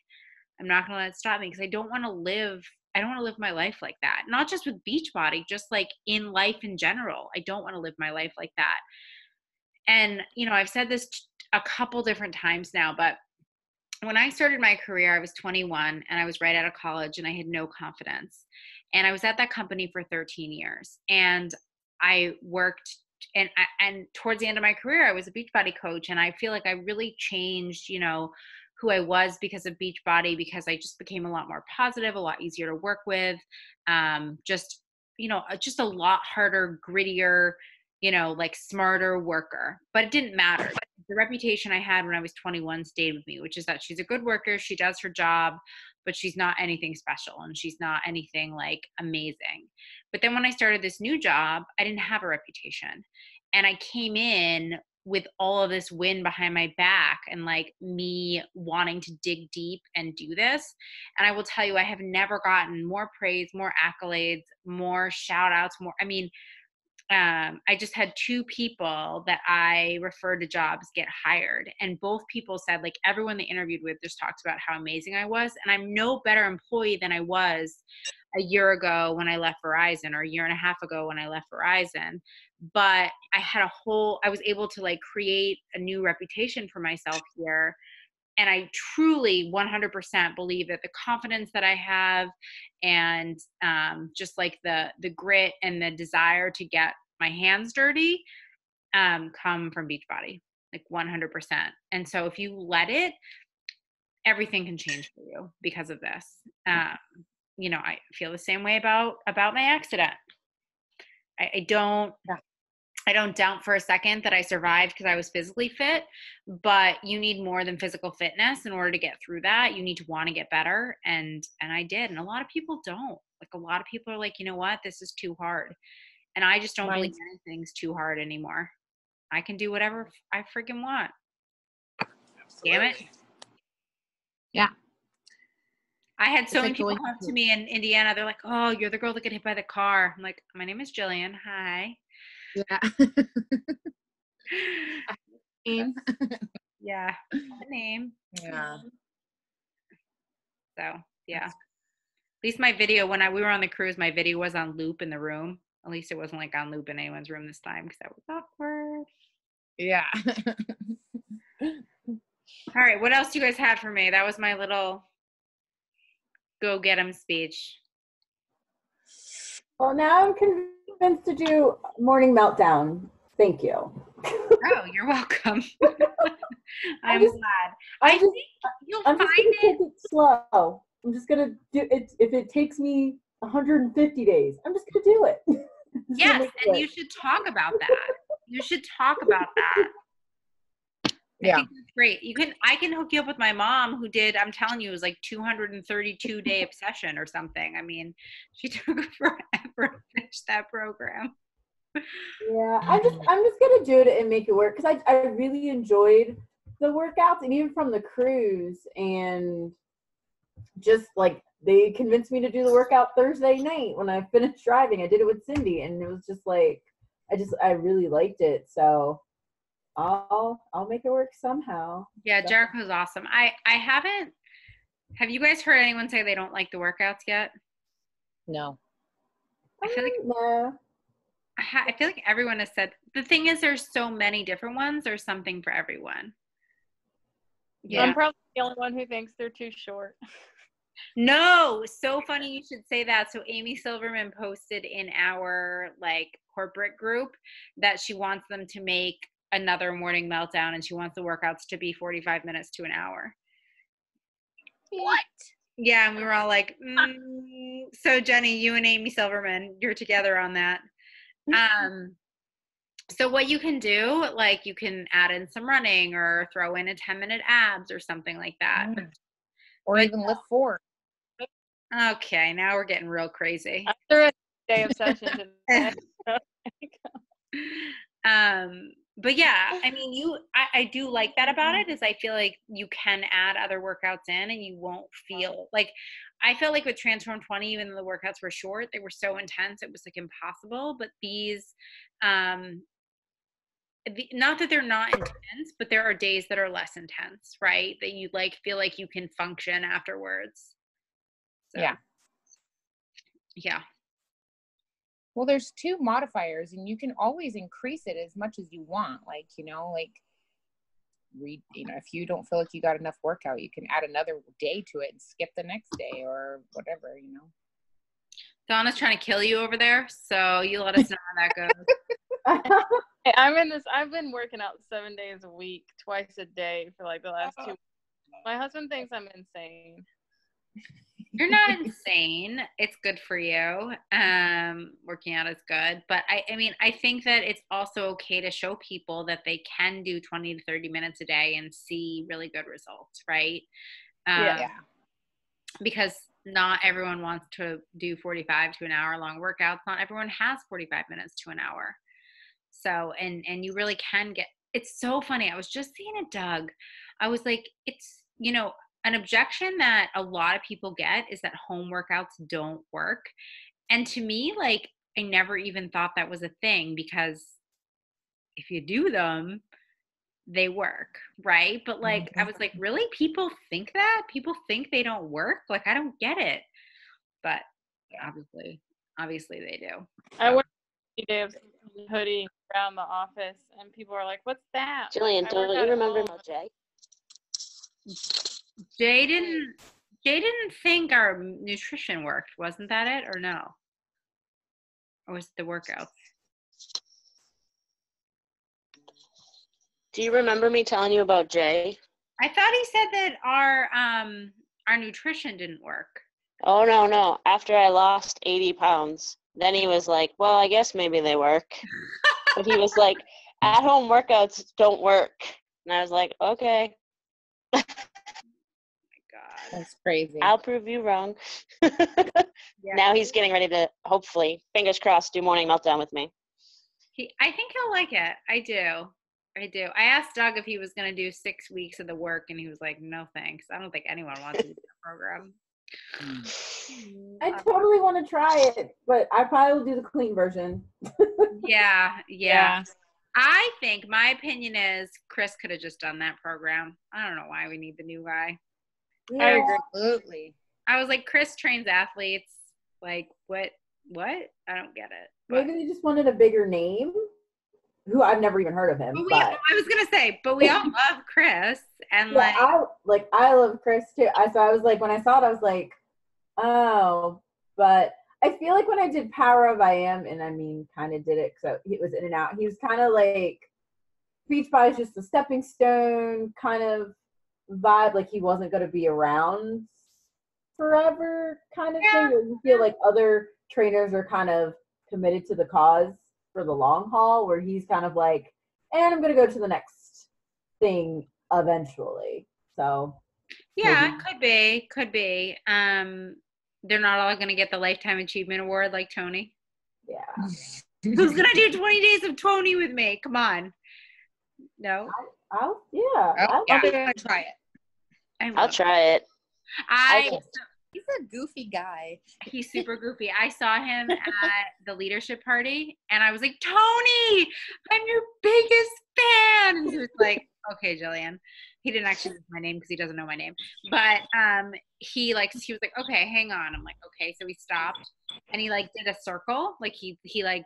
I'm not going to let it stop me because I don't want to live I don't want to live my life like that. Not just with Beachbody, just like in life in general. I don't want to live my life like that. And you know, I've said this a couple different times now, but when I started my career, I was 21 and I was right out of college and I had no confidence. And I was at that company for 13 years. And I worked and and towards the end of my career, I was a Beachbody coach and I feel like I really changed, you know, who I was because of Beachbody because I just became a lot more positive, a lot easier to work with. Um just you know, uh, just a lot harder, grittier, you know, like smarter worker. But it didn't matter. The reputation I had when I was 21 stayed with me, which is that she's a good worker, she does her job, but she's not anything special and she's not anything like amazing. But then when I started this new job, I didn't have a reputation. And I came in with all of this wind behind my back and like me wanting to dig deep and do this. And I will tell you, I have never gotten more praise, more accolades, more shout outs, more. I mean, um, I just had two people that I referred to jobs get hired, and both people said, like, everyone they interviewed with just talks about how amazing I was, and I'm no better employee than I was a year ago when I left Verizon or a year and a half ago when I left Verizon. But I had a whole, I was able to like create a new reputation for myself here. And I truly 100% believe that the confidence that I have and um, just like the the grit and the desire to get my hands dirty um, come from Beachbody, like 100%. And so if you let it, everything can change for you because of this. Um, you know, I feel the same way about about my accident. I, I don't. I don't doubt for a second that I survived because I was physically fit, but you need more than physical fitness in order to get through that. You need to want to get better and and I did. And a lot of people don't. Like a lot of people are like, "You know what? This is too hard." And I just don't believe Mine's- anything's too hard anymore. I can do whatever I freaking want. Damn it. Yeah. I had so It's many like people going come to me in Indiana. They're like, "Oh, you're the girl that got hit by the car." I'm like, "My name is Jillian. Hi." Yeah. Name. Yeah, my name. yeah. So yeah. At least my video when I we were on the cruise, my video was on loop in the room. At least it wasn't like on loop in anyone's room this time because that was awkward. Yeah. All right, what else do you guys have for me? That was my little go get 'em speech. Well, now I'm convinced to do morning meltdown. Thank you. Oh, you're welcome. I'm just- glad. I just, think you'll I'm find it. take it slow. I'm just gonna do it. If it takes me 150 days, I'm just gonna do it. Yes, make it and you should talk about that. You should talk about that. I Yeah. great. You can I can hook you up with my mom who did, I'm telling you, it was like 232 day obsession or something. I mean, she took forever to finish that program. Yeah, I'm just I'm just gonna do it and make it work because I I really enjoyed the workouts and even from the cruise and just like they convinced me to do the workout Thursday night when I finished driving. I did it with Cindy and it was just like I just I really liked it. So I'll I'll make it work somehow. Yeah, Definitely. Jericho's awesome. I I haven't have you guys heard anyone say they don't like the workouts yet? No. I feel like mm, no. I I feel like everyone has said the thing is there's so many different ones. There's something for everyone. Yeah. I'm probably the only one who thinks they're too short. No, so funny you should say that. So Amy Silverman posted in our like corporate group that she wants them to make another morning meltdown and she wants the workouts to be 45 minutes to an hour. What? Yeah, and we were all like, mm. so Jenny, you and Amy Silverman, you're together on that. Um, so what you can do, like you can add in some running or throw in a 10 minute abs or something like that. Mm. Or But- even LIIFT4. Okay, now we're getting real crazy. After a day of sessions. um but yeah i mean you I, I do like that about it is i feel like you can add other workouts in and you won't feel like i felt like with transform 20 even though the workouts were short they were so intense it was like impossible but these um the, not that they're not intense but there are days that are less intense right that you like feel like you can function afterwards. So, Yeah. yeah Well, there's two modifiers, and you can always increase it as much as you want. Like, you know, like read, you know, if you don't feel like you got enough workout, you can add another day to it and skip the next day or whatever, you know. donna's trying to kill you over there so you let us know how that goes Hey, I'm in this. I've been working out seven days a week, twice a day for like the last two. Uh-huh. My husband thinks I'm insane. You're not insane. It's good for you. Um, working out is good. But I, I mean, I think that it's also okay to show people that they can do 20 to 30 minutes a day and see really good results, right? Um, Yeah. Because not everyone wants to do 45 to an hour long workouts. Not everyone has 45 minutes to an hour. So, and, and you really can get, it's so funny. I was just saying to Doug, I was like, it's, you know, an objection that a lot of people get is that home workouts don't work. And to me, like, I never even thought that was a thing because if you do them, they work, right? But mm, like, I was like, really? People think that? People think they don't work? Like, I don't get it. But Obviously, obviously they do. I work a hoodie around the office, and people are like, "What's that?" Jillian, I don't you remember home. Jay? Didn't. Jay didn't think our nutrition worked. Wasn't that it, or no? Or was it the workouts? Do you remember me telling you about Jay? I thought he said that our um our nutrition didn't work. Oh no, no. After I lost 80 pounds, then he was like, Well, I guess maybe they work. but he was like, At home workouts don't work. And I was like, Okay. That's crazy. I'll prove you wrong. Yeah. Now he's getting ready to hopefully, fingers crossed, do morning meltdown with me. He, I think he'll like it. I do. I do. I asked Doug if he was going to do six weeks of the work, and he was like, "No, thanks. I don't think anyone wants to do that program." I Uh, totally want to try it, but I probably will do the clean version. yeah, yeah. I think my opinion is Chris could have just done that program. I don't know why we need the new guy. I Yeah. agree. Absolutely. I was like, Chris trains athletes. Like, what? What? I don't get it. But, Maybe they just wanted a bigger name. Who I've never even heard of him, but we, but I was gonna say, but we all love Chris, and yeah, like, I like I love Chris too. I so I was like when I saw it, I was like, oh, but I feel like when I did Power of I Am, and I mean, kind of did it because it was in and out. He was kind of like Beachbody is just a stepping stone kind of vibe. Like he wasn't going to be around forever, kind of Yeah. thing. Where you feel like other trainers are kind of committed to the cause for the long haul, where he's kind of like, and I'm going to go to the next thing eventually. So yeah, maybe- could be, could be. Um, they're not all gonna get the lifetime achievement award like Tony. yeah. Who's gonna do 20 days of Tony with me? Come on. No, I'll yeah. Oh, I'll, yeah. I'm gonna try it. I I'll try it. I can- He's a goofy guy. he's super goofy. I saw him at the leadership party and I was like, Tony, I'm your biggest fan. And he was like, okay, Jillian. He didn't actually use my name because he doesn't know my name. But um he like he was like, okay, hang on. I'm like, okay. So he stopped and he like did a circle. Like he he like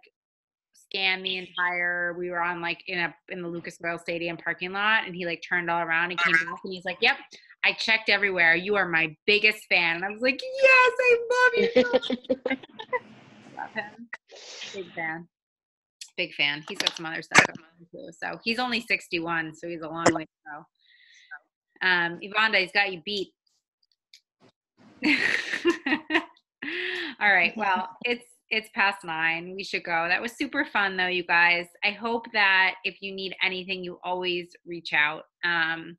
scanned the entire we were on like in a in the Lucas Oil Stadium parking lot and he like turned all around and came back and he's like, Yep, I checked everywhere. You are my biggest fan. And I was like, Yes, I love you. so much." love him. Big fan. Big fan. He's got some other stuff going on too. So he's only 61, so he's a long way to go. Um, Yvonne, he's got you beat. All right. Well, it's it's past nine. We should go. That was super fun though, you guys. I hope that if you need anything, you always reach out. Um,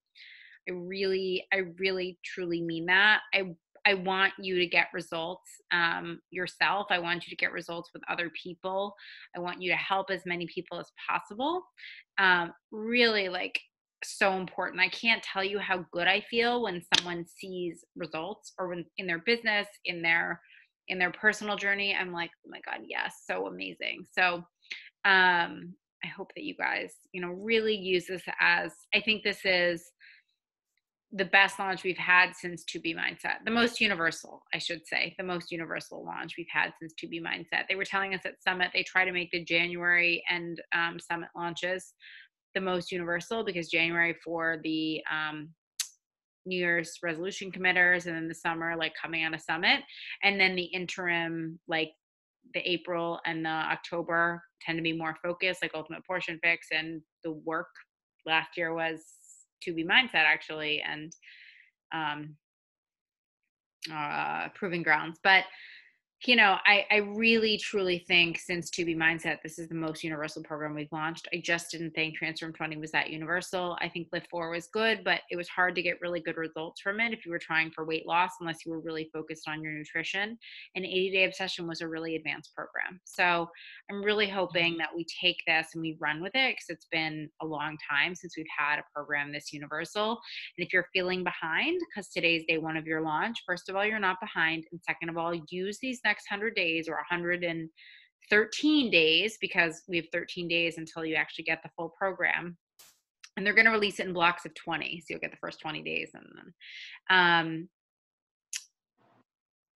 I really, I really truly mean that. I I want you to get results um, yourself. I want you to get results with other people. I want you to help as many people as possible. Um, really, like so important. I can't tell you how good I feel when someone sees results or when in their business, in their in their personal journey. I'm like, oh my god, yes, so amazing. So um, I hope that you guys, you know, really use this as. I think this is the best launch we've had since 2B Mindset. The most universal, I should say, the most universal launch we've had since 2B Mindset. They were telling us at Summit they try to make the January and um, Summit launches the most universal because January for the um, New Year's resolution committers and then the summer like coming on a Summit and then the interim like the April and the October tend to be more focused like Ultimate Portion Fix and the work last year was 2B Mindset actually and um uh proving grounds. But you know i i really truly think since 2B Mindset this is the most universal program we've launched. I just didn't think transform 20 was that universal. I think LIIFT4 was good but it was hard to get really good results from it if you were trying for weight loss unless you were really focused on your nutrition. And 80 day obsession was a really advanced program. So i'm really hoping mm-hmm. that we take this and we run with it because it's been a long time since we've had a program this universal. And if you're feeling behind, because today's day one of your launch, first of all, you're not behind. And second of all, use these next 100 days or 113 days, because we have 13 days until you actually get the full program. And they're going to release it in blocks of 20. So you'll get the first 20 days. And then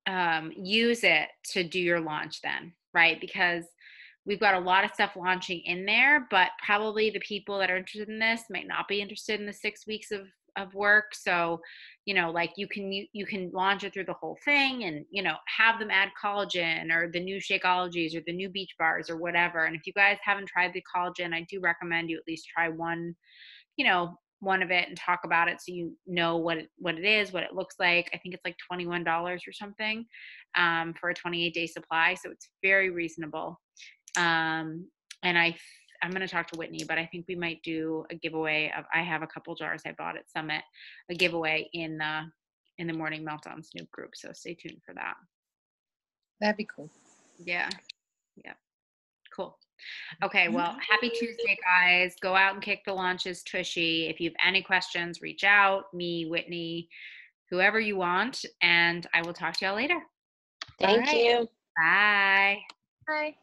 um, um, use it to do your launch then, right? Because we've got a lot of stuff launching in there, but probably the people that are interested in this might not be interested in the six weeks of of work. So, you know, like you can you, you can launch it through the whole thing and you know have them add collagen or the new Shakeologies or the new beach bars or whatever. And if you guys haven't tried the collagen, I do recommend you at least try one, you know, one of it and talk about it so you know what it, what it is, what it looks like. I think it's like twenty one dollars or something um, for a twenty eight day supply, so it's very reasonable. Um, and I I'm going to talk to Whitney, but I think we might do a giveaway of I have a couple jars I bought at Summit, a giveaway in the in the morning meltdown Snoop group. So stay tuned for that. That'd be cool. Yeah. Yeah. Cool. Okay, well, happy Tuesday, guys. Go out and kick the launches, Tushy. If you have any questions, reach out, me, Whitney, whoever you want, and I will talk to y'all later. Thank right. you. Bye. Bye.